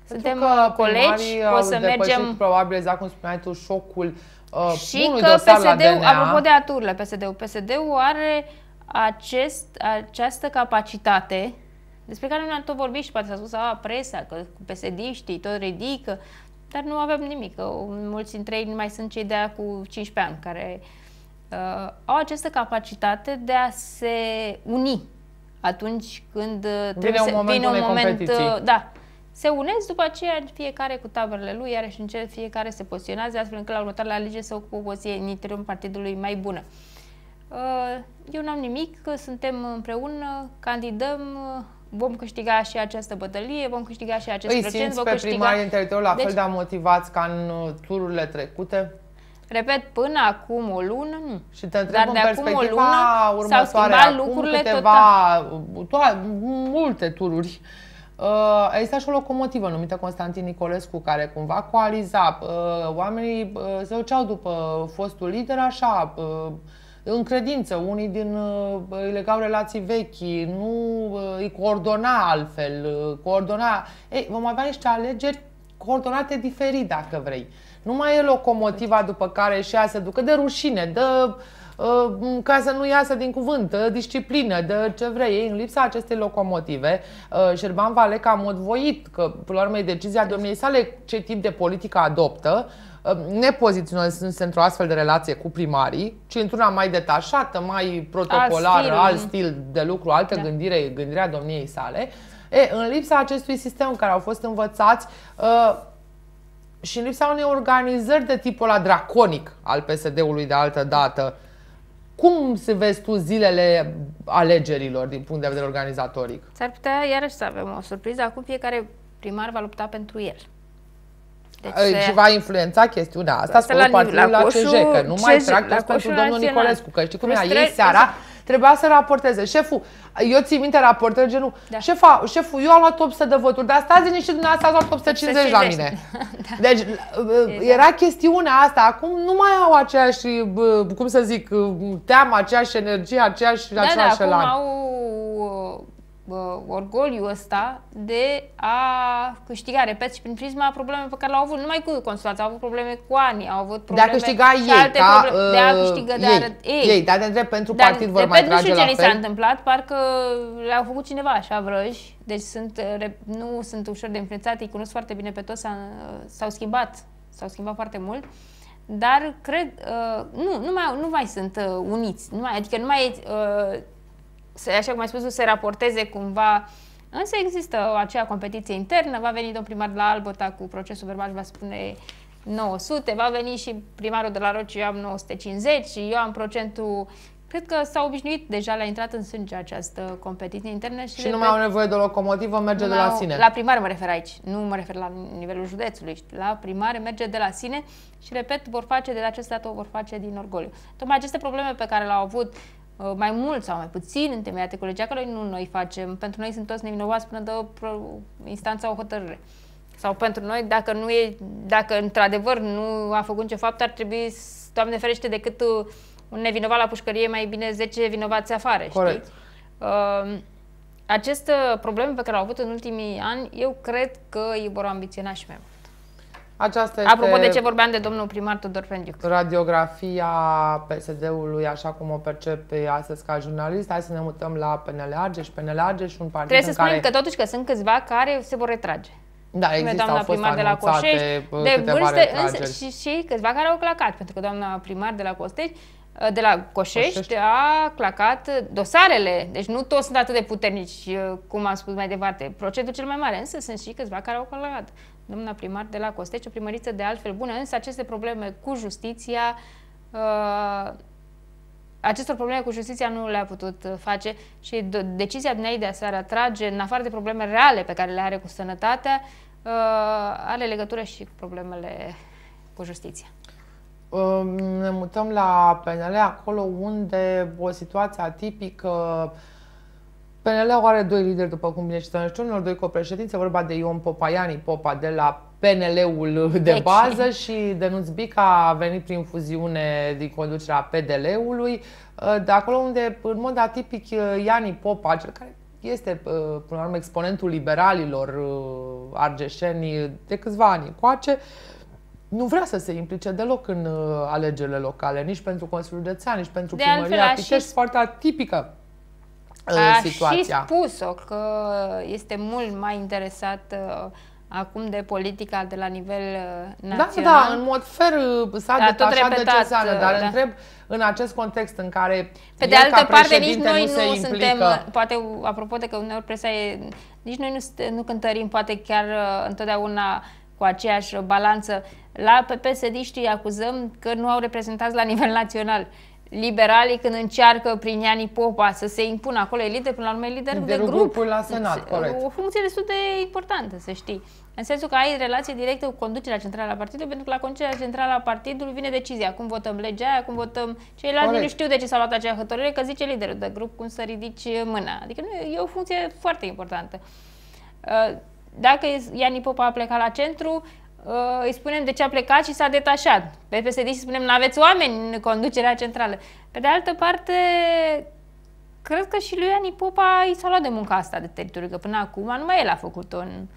Suntem colegi, o să mergem... probabil, exact cum spuneai tu, șocul uh, și că PSD-ul, apropo de aturile PSD-ul, PSD-ul are acest, această capacitate despre care ne-am tot vorbit și poate s-a spus, a, presa, că cu psd tot ridică, dar nu avem nimic, că mulți dintre ei nu mai sunt cei de cu 15 ani, care uh, au această capacitate de a se uni atunci când vine trebuie un moment vine un moment, uh, da, se unesc, după aceea fiecare cu taberele lui, iarăși încet fiecare se poziționează astfel încât la următoarele alegeri să ocupă o poziție în interiorul partidului mai bună. Uh, eu n-am nimic, suntem împreună, candidăm, vom câștiga și această bătălie, vom câștiga și acest Îi procent. Îi pe câștiga... primarii în teritoriu la deci, fel de motivați ca în uh, tururile trecute? Repet, până acum o lună, nu. Și te întreb Dar în de perspectiva acum o lună s-au schimbat lucrurile câteva, total. multe tururi, Uh, există și o locomotivă numită Constantin Nicolescu care cumva coaliza. Uh, oamenii uh, se duceau după fostul lider așa, uh, în credință. Unii din uh, îi legau relații vechi, nu uh, îi coordona altfel. Uh, coordona... Ei, vom avea niște alegeri coordonate diferit, dacă vrei. Nu mai e locomotiva după care și ea se ducă de rușine, de uh, ca să nu iasă din cuvânt, de disciplină, de ce vrei. În lipsa acestei locomotive, uh, Șerban Valeca a mod voit că, până la urmă, e decizia domniei sale ce tip de politică adoptă, uh, ne poziționăm într-o astfel de relație cu primarii, ci într-una mai detașată, mai protocolară, alt, alt stil de lucru, altă da. gândire, gândirea domniei sale. E, în lipsa acestui sistem în care au fost învățați, uh, și în lipsa unei organizări de tipul la draconic al PSD-ului de altă dată, cum se vezi tu zilele alegerilor din punct de vedere organizatoric? S-ar putea iarăși să avem o surpriză. Acum fiecare primar va lupta pentru el. Deci și va influența chestiunea asta spre partidul la, la CJ, că nu mai trag pentru domnul Nicolescu, că știi cum e, ei seara trebuia să raporteze. Șeful, eu țin minte raportări genul, da. Șefa, șeful, eu am luat 800 de voturi, dar stați niște dumneavoastră ați luat 850 la mine. da. Deci exact. era chestiunea asta, acum nu mai au aceeași, cum să zic, teamă, aceeași energie, aceeași, da, aceeași da, acum au uh, orgoliu ăsta de a câștiga, repet, și prin prisma probleme pe care le-au avut, numai cu consultați, au avut probleme cu ani, au avut probleme de a câștiga ei, alte ca, probleme, de a uh, câștiga, de ei, a ei. ei, dar de întreb pentru dar, partid vor mai trage la fel? nu știu ce s-a întâmplat, parcă le-au făcut cineva așa vrăji, deci sunt, uh, nu sunt ușor de influențate, îi cunosc foarte bine pe toți, s-au schimbat, s-au schimbat foarte mult. Dar cred, uh, nu, nu mai, nu mai sunt uh, uniți, nu mai, adică nu mai uh, așa cum ai spus, să se raporteze cumva Însă există acea competiție internă, va veni domnul primar de la Albota cu procesul verbal și va spune 900, va veni și primarul de la Roci, eu am 950 și eu am procentul Cred că s-au obișnuit deja, le-a intrat în sânge această competiție internă. Și, și nu mai au nevoie de o locomotivă, merge de la sine. La primare mă refer aici, nu mă refer la nivelul județului. La primare merge de la sine și, repet, vor face de acest dată o vor face din orgoliu. Tocmai aceste probleme pe care le-au avut Uh, mai mult sau mai puțin întemeiate colegii, că nu noi facem, pentru noi sunt toți nevinovați până dă instanța o hotărâre. Sau pentru noi, dacă nu e, dacă într-adevăr nu a făcut nicio fapt, ar trebui, Doamne ferește, decât uh, un nevinovat la pușcărie, mai bine 10 vinovați afară, Corect. știi? Uh, aceste probleme pe care le-au avut în ultimii ani, eu cred că îi vor ambiționa și mai mult. Aceasta este Apropo de ce vorbeam de domnul primar Tudor Fendic. Radiografia PSD-ului, așa cum o percepe astăzi ca jurnalist. Hai să ne mutăm la PNL Argeș. PNL Argeș un partid Trebuie să spunem care... că totuși că sunt câțiva care se vor retrage. Da, există, doamna au fost primar de la Coșești, de vârste, însă, și, și câțiva care au clacat, pentru că doamna primar de la Costești de la Coșești, Coșești a clacat dosarele. Deci nu toți sunt atât de puternici, cum am spus mai departe. Procentul cel mai mare, însă sunt și câțiva care au clacat doamna primar de la Costeci, o primăriță de altfel bună, însă aceste probleme cu justiția, uh, acestor probleme cu justiția nu le-a putut uh, face și decizia din de a se atrage, în afară de probleme reale pe care le are cu sănătatea, uh, are legătură și cu problemele cu justiția. Um, ne mutăm la PNL, acolo unde o situație atipică PNL are doi lideri, după cum bine știți, și unul, doi copreședinți, vorba de Ion Popaiani Popa de la PNL-ul de deci. bază și Denuț Bica a venit prin fuziune din conducerea PDL-ului, de acolo unde, în mod atipic, Iani Popa, cel care este, până la urmă, exponentul liberalilor argeșeni de câțiva ani încoace, nu vrea să se implice deloc în alegerile locale, nici pentru Consiliul Județean, nici pentru de primăria Pitești, foarte atipică a situația. și spus-o că este mult mai interesat uh, acum de politica de la nivel uh, național. Da, da, în mod fer uh, s-a da, detașat de ce înseamnă, dar da. întreb în acest context în care Pe de altă parte, nici noi nu, nu suntem, poate apropo de că uneori presa e, nici noi nu, nu cântărim poate chiar întotdeauna cu aceeași balanță. La pe psd acuzăm că nu au reprezentat la nivel național. Liberalii când încearcă prin Iani Popa să se impună acolo, e lider, până la urmă e lider de, de grup. grupul la Senat, corect. O funcție destul de importantă, să știi. În sensul că ai relație directă cu conducerea centrală a partidului, pentru că la conducerea centrală a partidului vine decizia. Cum votăm legea aia, cum votăm ceilalți, nu știu de ce s-a luat acea hotărâre, că zice liderul de grup cum să ridici mâna. Adică nu, e o funcție foarte importantă. Uh, dacă Iani Popa a plecat la centru, uh, îi spunem de ce a plecat și s-a detașat. Pe PSD și spunem, nu aveți oameni în conducerea centrală. Pe de altă parte, cred că și lui Iani Popa i s-a luat de munca asta de teritoriu, că până acum numai el a făcut-o în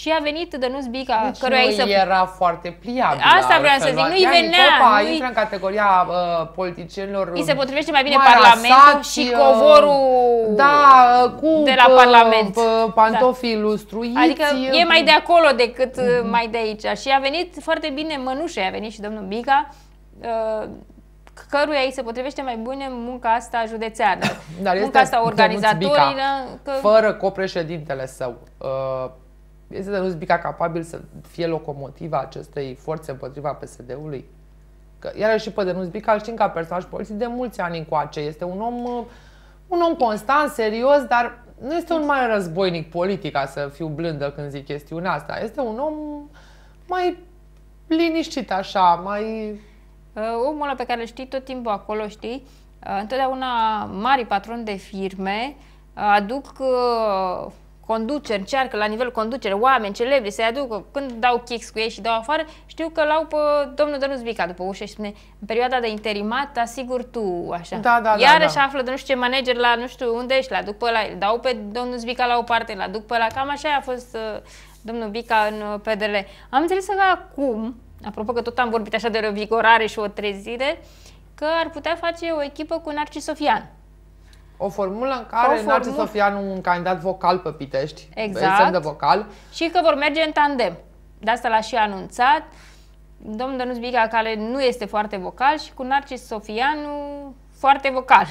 și a venit Dănuț Bica, deci căruia nu să... era foarte pliabil. Asta vreau să zic, nu-i venea. Popa nu intră în categoria uh, politicienilor Îi se potrivește mai bine mai Parlamentul asați, și uh, covorul da, cu de la Parlament. pantofii da. lustruiți. Adică e mai de acolo decât mm-hmm. mai de aici. Și a venit foarte bine mănușe, a venit și domnul Bica, uh, căruia îi se potrivește mai bine munca asta județeană. Dar munca asta organizatorilă. Că... Fără copreședintele său. Uh, este de Bica capabil să fie locomotiva acestei forțe împotriva PSD-ului? Că iarăși și pe Denuț Bica îl știm ca personaj politic de mulți ani încoace. Este un om, un om constant, serios, dar nu este un mare războinic politic, ca să fiu blândă când zic chestiunea asta. Este un om mai liniștit așa, mai... Uh, omul ăla pe care îl știi tot timpul acolo, știi? Uh, întotdeauna mari patroni de firme uh, aduc uh, conduceri, încearcă la nivel conducere, oameni celebri să-i aducă, când dau kicks cu ei și dau afară, știu că l-au pe domnul Dănuț Bica după ușă și spune, în perioada de interimat, asigur tu, așa. Da, da, Iarăși da, da. află de nu știu ce manager la nu știu unde și la duc pe la, îl dau pe domnul Bica la o parte, la duc pe la, cam așa a fost uh, domnul Bica în uh, PDL. Am înțeles că acum, apropo că tot am vorbit așa de revigorare și o trezire, că ar putea face o echipă cu Narcis Sofian. O formulă în care formul... Narcis Sofianu, un candidat vocal pe Pitești, exact. de vocal. Și că vor merge în tandem. De asta l-a și anunțat. Domnul Dănuț Biga, care nu este foarte vocal, și cu Narcis Sofianu, foarte vocal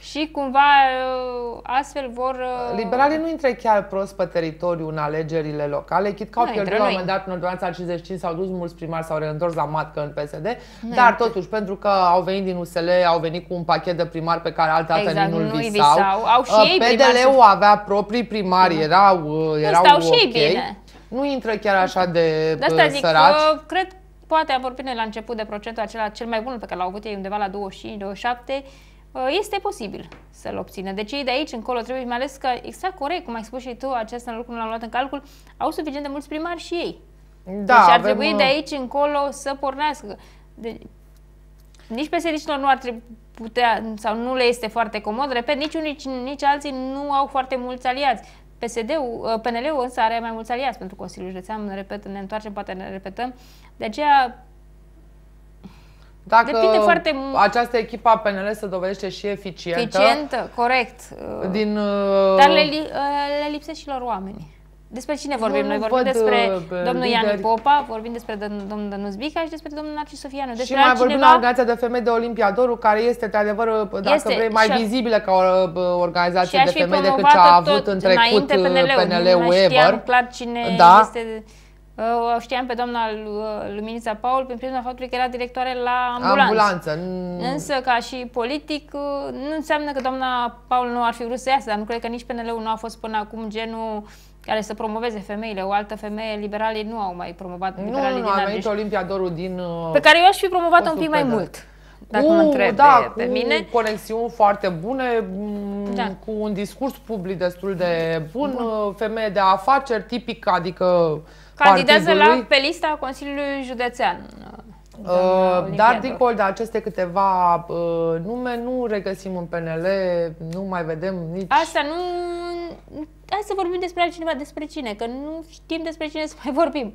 și cumva uh, astfel vor... Uh, Liberalii nu intră chiar prost pe teritoriu în alegerile locale, chit că au pierdut la un moment dat în ordonanța 55, s-au dus mulți primari, s-au reîntors la matcă în PSD, nu dar intră. totuși, pentru că au venit din USL, au venit cu un pachet de primari pe care altă dată exact, nu-l visau. visau. Au și ei PDL-ul avea proprii primari, da. erau, erau Stau ok. și ei bine. Nu intră chiar așa de, de asta zic săraci. Că, cred poate am vorbit la început de procentul acela cel mai bun pe care l-au avut ei undeva la 25-27 Uh, este posibil să-l obțină. Deci ei de aici încolo trebuie, mai ales că, exact corect, cum ai spus și tu, acest lucru nu l-am luat în calcul, au suficient de mulți primari și ei. Da, deci ar avem, trebui de aici încolo să pornească. De, nici psd nu ar trebui putea, sau nu le este foarte comod. Repet, nici unii, nici, nici alții nu au foarte mulți aliați. PSD-ul, uh, PNL-ul însă are mai mulți aliați pentru Consiliul Județean, repet, ne întoarcem, poate ne repetăm. De aceea dacă Depinde foarte această echipă a PNL se dovedește și eficientă. Eficientă, corect. Din, Dar le, uh, le lipsesc și lor oameni. Despre cine vorbim? Noi vorbim despre uh, domnul Ian Popa, vorbim despre domnul Dănuț Bica și despre domnul Narcis Sofianu. Despre și mai vorbim la organizația de femei de Olimpiadorul, care este, de adevăr, uh, dacă este, vrei, mai vizibilă ca o organizație de femei decât ce a avut în trecut PNL-ul, PNL-ul ever. clar cine da. este Uh, știam pe doamna uh, Luminița Paul prin prisma faptului că era directoare la ambulanță. ambulanță. Însă, ca și politic, uh, nu înseamnă că doamna Paul nu ar fi vrut să iasă, dar nu cred că nici PNL-ul nu a fost până acum genul care să promoveze femeile. O altă femeie, liberalii nu au mai promovat nu, liberalii nu, din a venit Olimpiadorul din... Pe care eu aș fi promovat un pic mai mult. Dacă cu, mă întreb da, pe, pe mine. conexiuni foarte bune, da. cu un discurs public destul de bun, bun. femeie de afaceri tipică, adică Candidează la, pe lista Consiliului Județean. Uh, dar dincolo de aceste câteva uh, nume, nu regăsim în PNL, nu mai vedem nici... Asta nu... Hai să vorbim despre altcineva, despre cine, că nu știm despre cine să mai vorbim.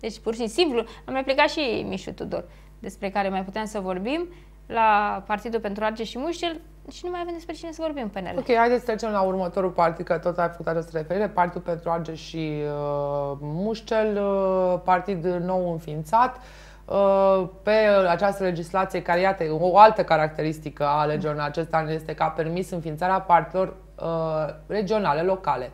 Deci, pur și simplu, am mai plecat și Mișu Tudor, despre care mai puteam să vorbim, la Partidul pentru Arge și Mușel, și nu mai avem despre cine să vorbim pe PNL. Ok, haideți să trecem la următorul partid, că tot ai făcut această referire, Partidul pentru Arge și uh, Mușcel, uh, partid nou înființat. Uh, pe această legislație, care iată, o altă caracteristică a alegerilor în acest an este că a permis înființarea partidelor uh, regionale, locale.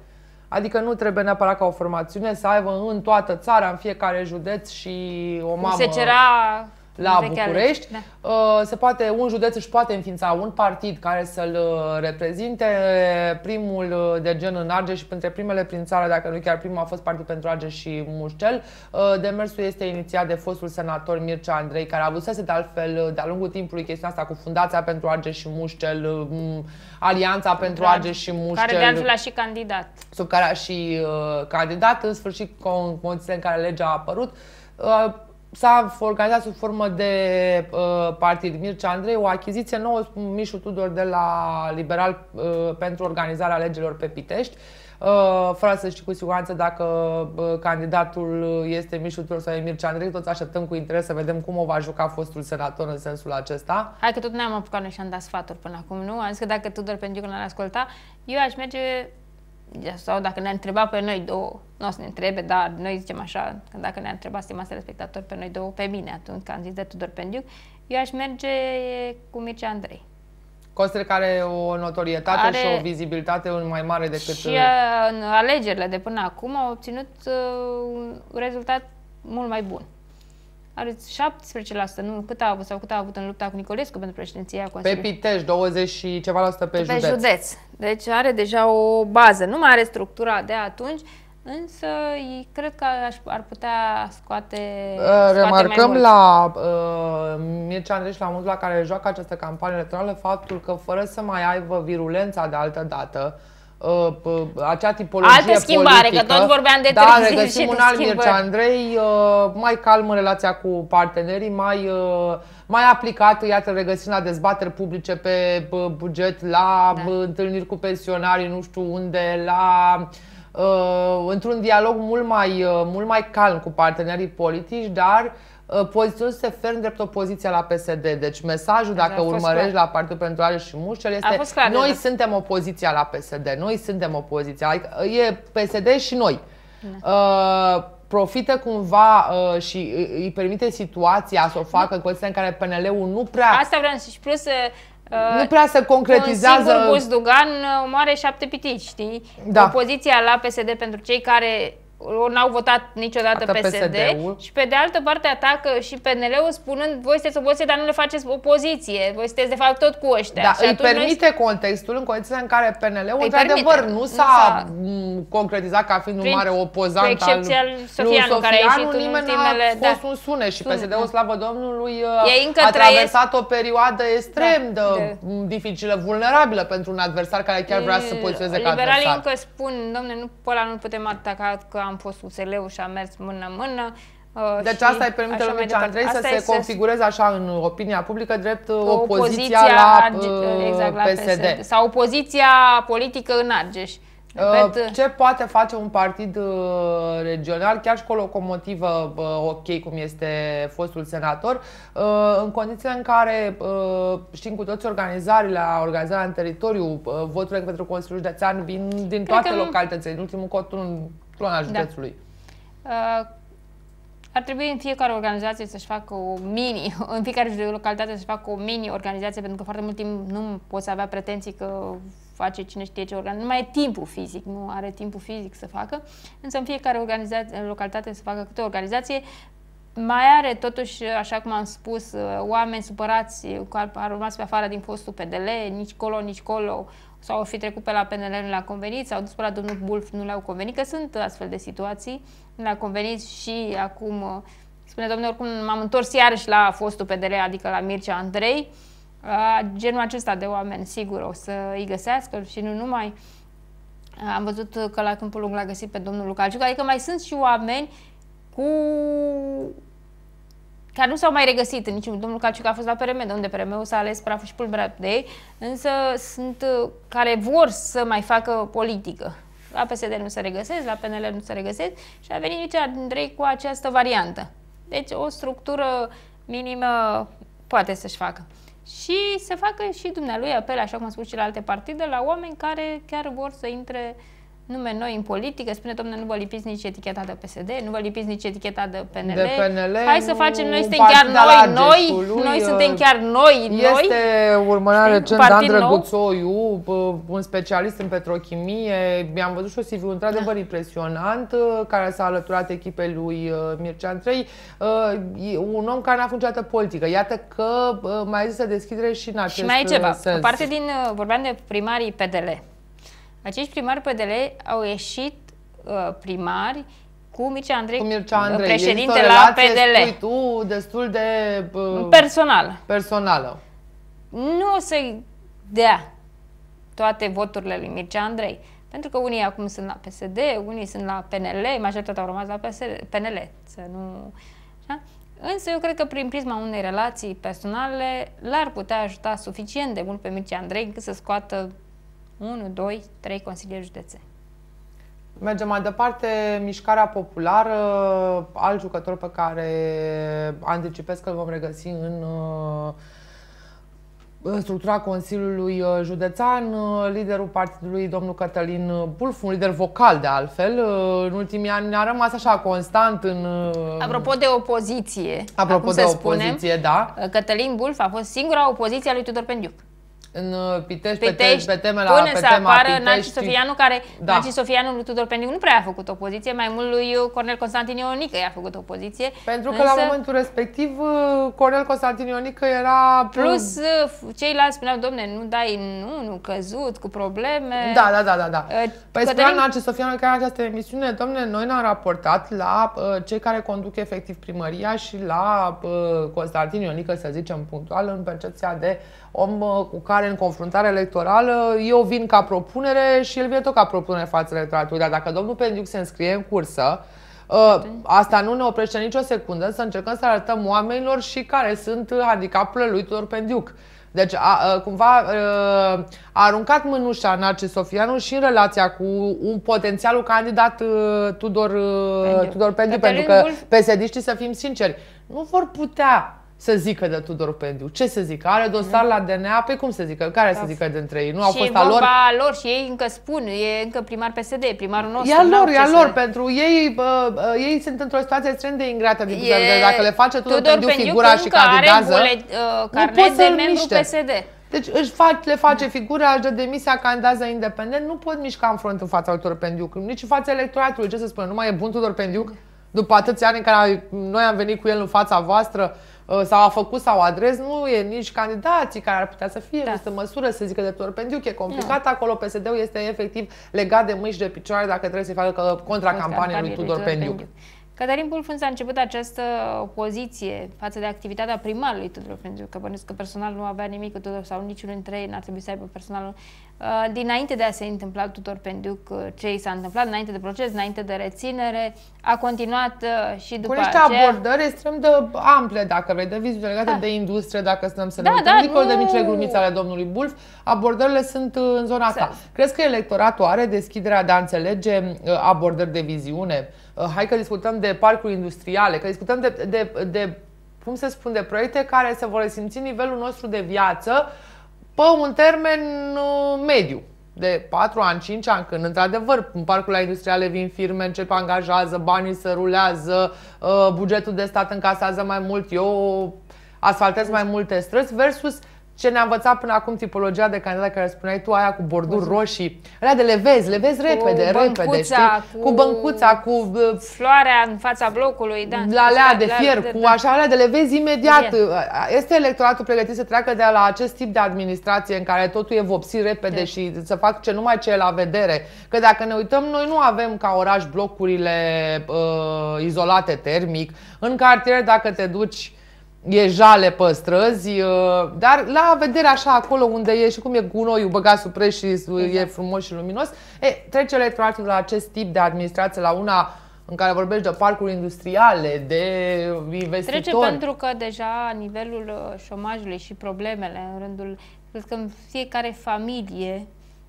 Adică nu trebuie neapărat ca o formațiune să aibă în toată țara, în fiecare județ și o mamă... Se cerea la București. Da. Uh, se poate, un județ își poate înființa un partid care să-l uh, reprezinte. Primul uh, de gen în Argeș și printre primele prin țară, dacă nu chiar primul, a fost Partidul pentru Argeș și Mușcel. Demersul este inițiat de fostul senator Mircea Andrei, care a avusese de altfel de-a lungul timpului chestiunea asta cu Fundația pentru Argeș și Mușcel, Alianța pentru da. Argeș și Mușcel. Care de altfel a și candidat. Sub care a și uh, candidat, în sfârșit, condițiile în care legea a apărut. Uh, s-a organizat sub formă de uh, partid Mircea Andrei o achiziție nouă, Mișu Tudor de la Liberal uh, pentru organizarea alegerilor pe Pitești. Uh, fără să știu cu siguranță dacă uh, candidatul este Mișu Tudor sau e Mircea Andrei, toți așteptăm cu interes să vedem cum o va juca fostul senator în sensul acesta. Hai că tot ne-am apucat noi și am dat sfaturi până acum, nu? Am zis că dacă Tudor pentru că n-ar asculta, eu aș merge sau dacă ne-a întrebat pe noi două, nu o să ne întrebe, dar noi zicem așa, că dacă ne-a întrebat, stimați telespectatori, pe noi două, pe mine atunci, când am zis de Tudor Pendiuc, eu aș merge cu Mircea Andrei. Consider că are o notorietate are... și o vizibilitate mai mare decât... Și uh, în alegerile de până acum au obținut uh, un rezultat mult mai bun are 17%, nu? Cât a avut sau cât a avut în lupta cu Nicolescu pentru președinția Consiliului? Pe Pitești, 20 și ceva la sută pe, pe județ. județ. Deci are deja o bază. Nu mai are structura de atunci, însă cred că ar putea scoate, uh, scoate Remarcăm mai la uh, Mircea Andreș, la mulți la care joacă această campanie electorală, faptul că fără să mai aibă virulența de altă dată, uh, acea tipologie Altă schimbare, politică, că tot vorbeam de da, regăsim un alt Mircea Andrei uh, mai calm în relația cu partenerii, mai, uh, mai aplicat, iată, regăsim la dezbateri publice pe buget, la da. întâlniri cu pensionarii, nu știu unde, la uh, într-un dialog mult mai, uh, mult mai calm cu partenerii politici, dar uh, Uh, poziționându-se ferm drept opoziția la PSD. Deci mesajul, exact, dacă urmărești clar. la Partidul pentru Ale și Mușcel, este clar, noi de suntem opoziția la PSD, noi suntem opoziția, adică e PSD și noi. Da. Uh, profită cumva uh, și îi permite situația să o facă în condiții în care PNL-ul nu prea... Asta vreau să și plus Uh, nu prea se concretizează... Un singur Buzdugan omoare șapte pitici, știi? Da. Opoziția la PSD pentru cei care n-au votat niciodată Atât PSD, PSD și pe de altă parte atacă și PNL-ul spunând voi sunteți opoziție, dar nu le faceți opoziție, voi sunteți de fapt tot cu ăștia. Da, și îi permite noi... contextul în condiția în care PNL-ul într-adevăr nu s-a concretizat ca fiind un mare opozant al lui Sofianu, care a ieșit în nimeni ultimele... a fost da. un sune și PSD-ul, da. slavă Domnului, a traversat o perioadă extrem da, de, de dificilă, vulnerabilă pentru un adversar care chiar vrea să se poziționeze ca adversar. Liberalii încă spun, domne, nu, pe ăla nu putem ataca că am fost USL-ul și a mers mână-mână. Uh, deci asta îi permite lui Andrei să se configureze așa în opinia publică drept uh, opoziția, la, uh, exact, la PSD. PSD. Sau opoziția politică în Argeș. Repet. Ce poate face un partid regional, chiar și cu o locomotivă ok, cum este fostul senator, în condițiile în care știm cu toți organizările, organizarea în teritoriu, voturile pentru Consiliul Județean vin din toate localitățile, din ultimul cot Plana da. județului. Da. Uh, ar trebui în fiecare organizație să-și facă o mini, în fiecare localitate să-și facă o mini-organizație, pentru că foarte mult timp nu poți avea pretenții că face cine știe ce organizație. Nu mai e timpul fizic, nu are timpul fizic să facă, însă în fiecare organizație, localitate să facă câte o organizație, mai are totuși, așa cum am spus, oameni supărați care au rămas pe afară din fostul PDL, nici colo, nici colo, sau fi trecut pe la PNL, nu le-a convenit, sau dus pe la domnul Bulf, nu le-au convenit, că sunt astfel de situații, nu le-a convenit și acum, uh, spune domnul, oricum m-am întors iarăși la fostul PDL, adică la Mircea Andrei, uh, genul acesta de oameni, sigur, o să îi găsească și nu numai. Uh, am văzut că la Câmpul Lung l-a găsit pe domnul Lucalciuc, adică mai sunt și oameni cu care nu s-au mai regăsit în niciun... Domnul Caciuc a fost la PRM, de unde PRM-ul s-a ales praful și pulberea de ei, însă sunt uh, care vor să mai facă politică. La PSD nu se regăsesc, la PNL nu se regăsesc și a venit Mircea Andrei cu această variantă. Deci o structură minimă poate să-și facă. Și să facă și dumnealui apel, așa cum am spus și la alte partide, la oameni care chiar vor să intre nume noi în politică, spune, domnule, nu vă lipiți nici eticheta de PSD, nu vă lipiți nici eticheta de PNL. De PNL Hai să facem, noi suntem chiar noi, noi, noi suntem chiar noi, este noi. Este urmărea recent Dan Drăguțoiu, un specialist în petrochimie, mi-am văzut și o CV într-adevăr da. impresionant, uh, care s-a alăturat echipei lui uh, Mircea Andrei, uh, un om care n-a făcut niciodată politică. Iată că mai există deschidere și în acest Și mai e ceva, sens. parte din, vorbeam de primarii PDL, acești primari PDL au ieșit uh, primari cu Mircea Andrei, cu Mircea Andrei. președinte la PDL. Spui tu destul de uh, personal. personală. Nu o să-i dea toate voturile lui Mircea Andrei. Pentru că unii acum sunt la PSD, unii sunt la PNL, majoritatea au rămas la PSD, PNL. Să nu... Da? Însă eu cred că prin prisma unei relații personale l-ar putea ajuta suficient de mult pe Mircea Andrei încât să scoată 1, 2, 3 consilieri județeni. Mergem mai departe, mișcarea populară, alt jucător pe care anticipez că îl vom regăsi în structura Consiliului uh, Județean, uh, liderul partidului, domnul Cătălin Bulf, un lider vocal de altfel. Uh, în ultimii ani a rămas așa constant în... Apropo de opoziție, Apropo de opoziție, spunem, da. Cătălin Bulf a fost singura opoziție a lui Tudor Pendiuc în uh, Pitești, Pitești pe, teme la până pe să tema apară Pitești. Naci Sofianu, care da. Naci Sofianu lui Tudor Pendiu nu prea a făcut opoziție, mai mult lui Cornel Constantin Ionică i-a făcut opoziție. Pentru că însă, la momentul respectiv uh, Cornel Constantin Ionică era... Plus uh, ceilalți spuneau, domne, nu dai nu, nu căzut, cu probleme. Da, da, da, da. da. Păi Cătălin... spunea Naci Sofianu că în această emisiune, domne, noi ne-am raportat la uh, cei care conduc efectiv primăria și la uh, Constantin Ionică, să zicem punctual, în percepția de om uh, cu care în confruntare electorală eu vin ca propunere și el vine tot ca propunere față electoratului. Dar dacă domnul Pendiuc se înscrie în cursă, Uh, asta nu ne oprește nicio secundă să încercăm să arătăm oamenilor și care sunt handicapurile lui Tudor Pendiuc. Deci, a, a, cumva, a, a aruncat mânușa Narcis Sofianu și în relația cu un potențialul candidat Tudor Pendiu, Tudor Pendiu pentru că psd să fim sinceri, nu vor putea să zică de Tudor Pendiu. Ce să zică? Are dosar mm. la DNA? Pe cum să zică? Care da. să zică dintre ei? Nu a fost a lor? lor și ei încă spun, e încă primar PSD, primarul nostru. E lor, e lor, să... pentru ei, bă, ei sunt într-o situație extrem de ingrată din e... dacă le face Tudor, Tudor Pendiu, Pendiu figura și candidează, are bule, uh, carnet de membru miște. PSD. Deci își face, le face figura, își dă demisia, candidează independent, nu pot mișca în front în fața lui Tudor Pendiu, nici în fața electoratului. Ce să spună? Nu mai e bun Tudor Pendiu? După atâția ani în care noi am venit cu el în fața voastră, Uh, sau a făcut sau adres, nu e nici candidații care ar putea să fie da. în măsură să zică de Tudor Pendiu, că e complicat da. acolo, PSD-ul este efectiv legat de mâini și de picioare dacă trebuie să facă contra campaniei lui Tudor Pendiu. Cătălin Pulfân a început această opoziție față de activitatea primarului Tudor Pendiu, că bănuiesc că personal nu avea nimic cu Tudor sau niciunul dintre ei n-ar trebui să aibă personalul Uh, dinainte de a se întâmpla tuturor Pendiuc uh, ce i s-a întâmplat, înainte de proces, înainte de reținere, a continuat uh, și după Cu niște aceea... abordări extrem de ample, dacă vrei, de viziune legate da. de industrie, dacă stăm să ne da, uităm, da, dincolo nu... de micile glumițe ale domnului Bulf, abordările sunt în zona asta. Crezi că electoratul are deschiderea de a înțelege abordări de viziune? Hai că discutăm de parcuri industriale, că discutăm de, de, de cum se spun, de proiecte care se vor simți nivelul nostru de viață pe un termen uh, mediu de 4 ani, 5 ani, când într-adevăr în parcurile industriale vin firme, încep angajează, banii se rulează, uh, bugetul de stat încasează mai mult, eu asfaltez mai multe străzi versus ce ne-a învățat până acum tipologia de candidat care spuneai tu, aia cu borduri roșii, alea de le vezi, le vezi repede, cu repede, știi? Cu, cu băncuța, cu... Uh, floarea în fața blocului, da. La alea de fier, de, cu da. așa alea de le vezi imediat. Este electoratul pregătit să treacă de la acest tip de administrație în care totul e vopsit repede de. și să fac ce numai ce e la vedere. Că dacă ne uităm, noi nu avem ca oraș blocurile uh, izolate termic. În cartier, dacă te duci e jale pe străzi, uh, dar la vedere așa acolo unde e și cum e gunoiul băgat sub preș și exact. e frumos și luminos, e, trece electoratul la acest tip de administrație, la una în care vorbești de parcuri industriale, de investitori. Trece pentru că deja nivelul uh, șomajului și problemele în rândul, cred că în fiecare familie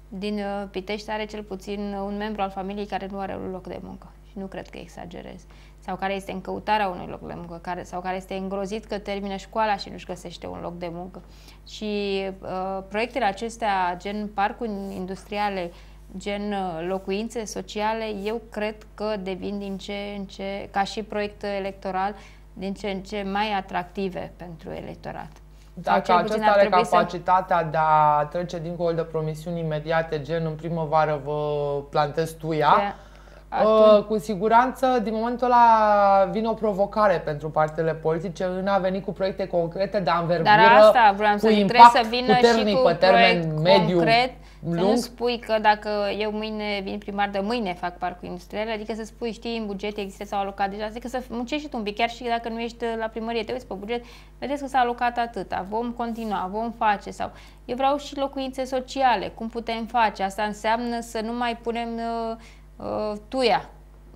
din uh, Pitești are cel puțin un membru al familiei care nu are un loc de muncă. Și nu cred că exagerez sau care este în căutarea unui loc de muncă care, sau care este îngrozit că termină școala și nu-și găsește un loc de muncă. Și uh, proiectele acestea, gen parcuri industriale, gen uh, locuințe sociale, eu cred că devin din ce în ce, ca și proiect electoral, din ce în ce mai atractive pentru electorat. Dacă acesta are capacitatea să... de a trece dincolo de promisiuni imediate, gen în primăvară vă plantez tuia, de Uh, cu siguranță, din momentul ăla vine o provocare pentru partele politice în a veni cu proiecte concrete de anvergură, Dar asta vreau să impact să vină puternic și cu pe termen mediu, concret, lung. Să nu spui că dacă eu mâine vin primar de mâine fac parcul industrial, adică să spui, știi, în buget există sau alocat deja, adică să muncești și tu un pic, chiar și dacă nu ești la primărie, te uiți pe buget, vedeți că s-a alocat atâta, vom continua, vom face sau... Eu vreau și locuințe sociale, cum putem face? Asta înseamnă să nu mai punem uh, uh, tuia.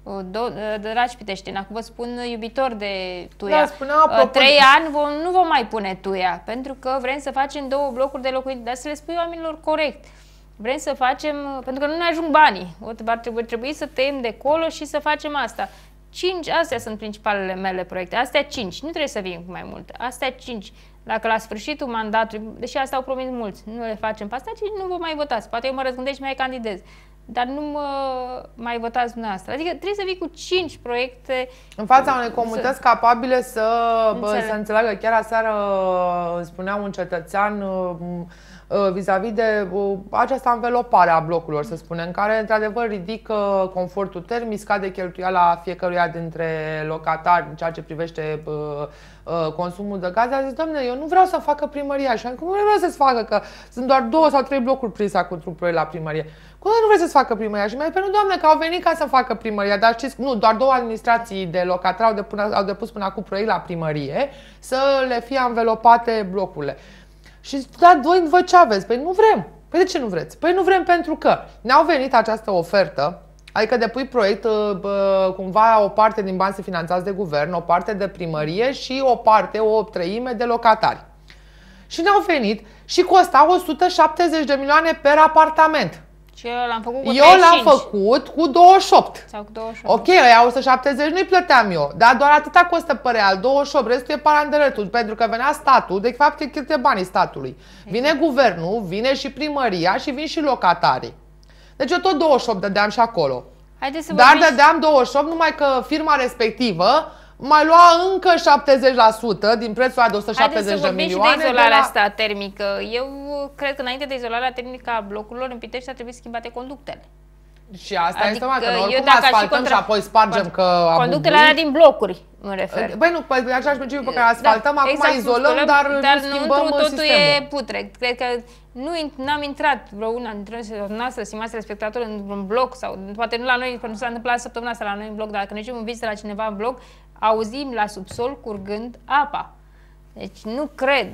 Uh, do, uh, dragi Piteștini, acum vă spun iubitor de tuia. Da, spunea, uh, trei ani vom, nu vom mai pune tuia, pentru că vrem să facem două blocuri de locuințe, dar să le spui oamenilor corect. Vrem să facem, pentru că nu ne ajung banii. Ar trebui, trebui să tăiem de colo și să facem asta. Cinci, astea sunt principalele mele proiecte. Astea cinci, nu trebuie să vin cu mai multe. Astea cinci. Dacă la sfârșitul mandatului, deși asta au promis mulți, nu le facem pe astea, nu vă mai votați. Poate eu mă răzgândesc și mai candidez dar nu mă mai votați dumneavoastră. Adică trebuie să vii cu cinci proiecte. În fața unei comunități să... capabile să, bă, să înțeleagă. Chiar aseară îmi spunea un cetățean vis-a-vis -vis de această învelopare a blocurilor, să spunem, care într-adevăr ridică confortul termic, scade cheltuiala fiecăruia dintre locatari în ceea ce privește consumul de gaze. A zis, doamne, eu nu vreau să facă primăria. Și am cum nu vreau să-ți facă, că sunt doar două sau trei blocuri prise acum într-un proiect la primărie. Cum nu vreți să-ți facă primăria? Și mai pe nu, doamne, că au venit ca să facă primăria, dar știți, nu, doar două administrații de locatari au, depus, au depus până acum proiect la primărie să le fie învelopate blocurile. Și da, voi, voi ce aveți? Păi nu vrem. Păi de ce nu vreți? Păi nu vrem pentru că ne-au venit această ofertă, adică depui proiect, uh, bă, cumva o parte din bani se finanțați de guvern, o parte de primărie și o parte, o treime de locatari. Și ne-au venit și costa 170 de milioane per apartament. Și eu l-am făcut cu Eu l-am făcut cu 28. Sau cu 28. Ok, aia 170 nu-i plăteam eu, dar doar atâta costă pe real, 28, restul e paranderetul, pentru că venea statul, de fapt e cheltuie banii statului. Vine exact. guvernul, vine și primăria și vin și locatarii. Deci eu tot 28 dădeam și acolo. Haideți să Dar dădeam 28 numai că firma respectivă mai lua încă 70% din prețul de 170 de milioane. și de izolarea de la... asta termică. Eu cred că înainte de izolarea termică a blocurilor în Pitești ar trebui schimbate conductele. Și asta adică este mai că noi oricum asfaltăm și, contra... și apoi spargem că Conductele alea din blocuri, mă refer. Băi, nu, pe același principiu pe care da, asfaltăm, da, acum exact, izolăm, spălăm, dar, dar nu schimbăm totul sistemul. e putrec. Cred că nu am intrat vreuna dintre noastre, stimați spectatori, într-un bloc sau poate nu la noi, pentru că nu s-a întâmplat săptămâna asta la noi în bloc, dar dacă ne ducem în vizită la cineva în bloc, auzim la subsol curgând apa. Deci nu cred.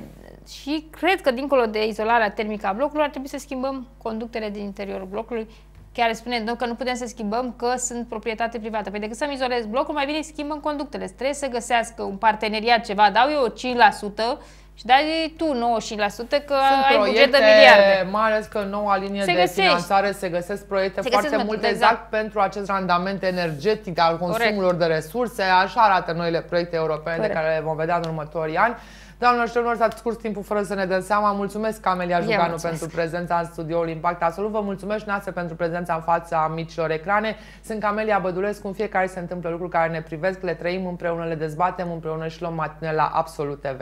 Și cred că dincolo de izolarea termică a blocului ar trebui să schimbăm conductele din interiorul blocului. Chiar spune că nu putem să schimbăm că sunt proprietate privată. Păi decât să-mi izolez blocul, mai bine schimbăm conductele. Trebuie să găsească un parteneriat ceva. Dau eu 5%, și dai tu 95% că Sunt ai buget de miliarde. mai ales că în noua linie se de găsești. finanțare se găsesc proiecte se foarte multe exact, exact pentru acest randament energetic al consumului de resurse. Așa arată noile proiecte europene Corect. de care le vom vedea în următorii ani. Doamnelor și domnilor, s-a scurs timpul fără să ne dăm seama. Mulțumesc, Camelia Juganu, pentru prezența în studioul Impact Absolut. Vă mulțumesc, Nase, pentru prezența în fața micilor ecrane. Sunt Camelia Bădulescu. În fiecare se întâmplă lucruri care ne privesc, le trăim împreună, le dezbatem împreună și luăm matine la Absolut TV.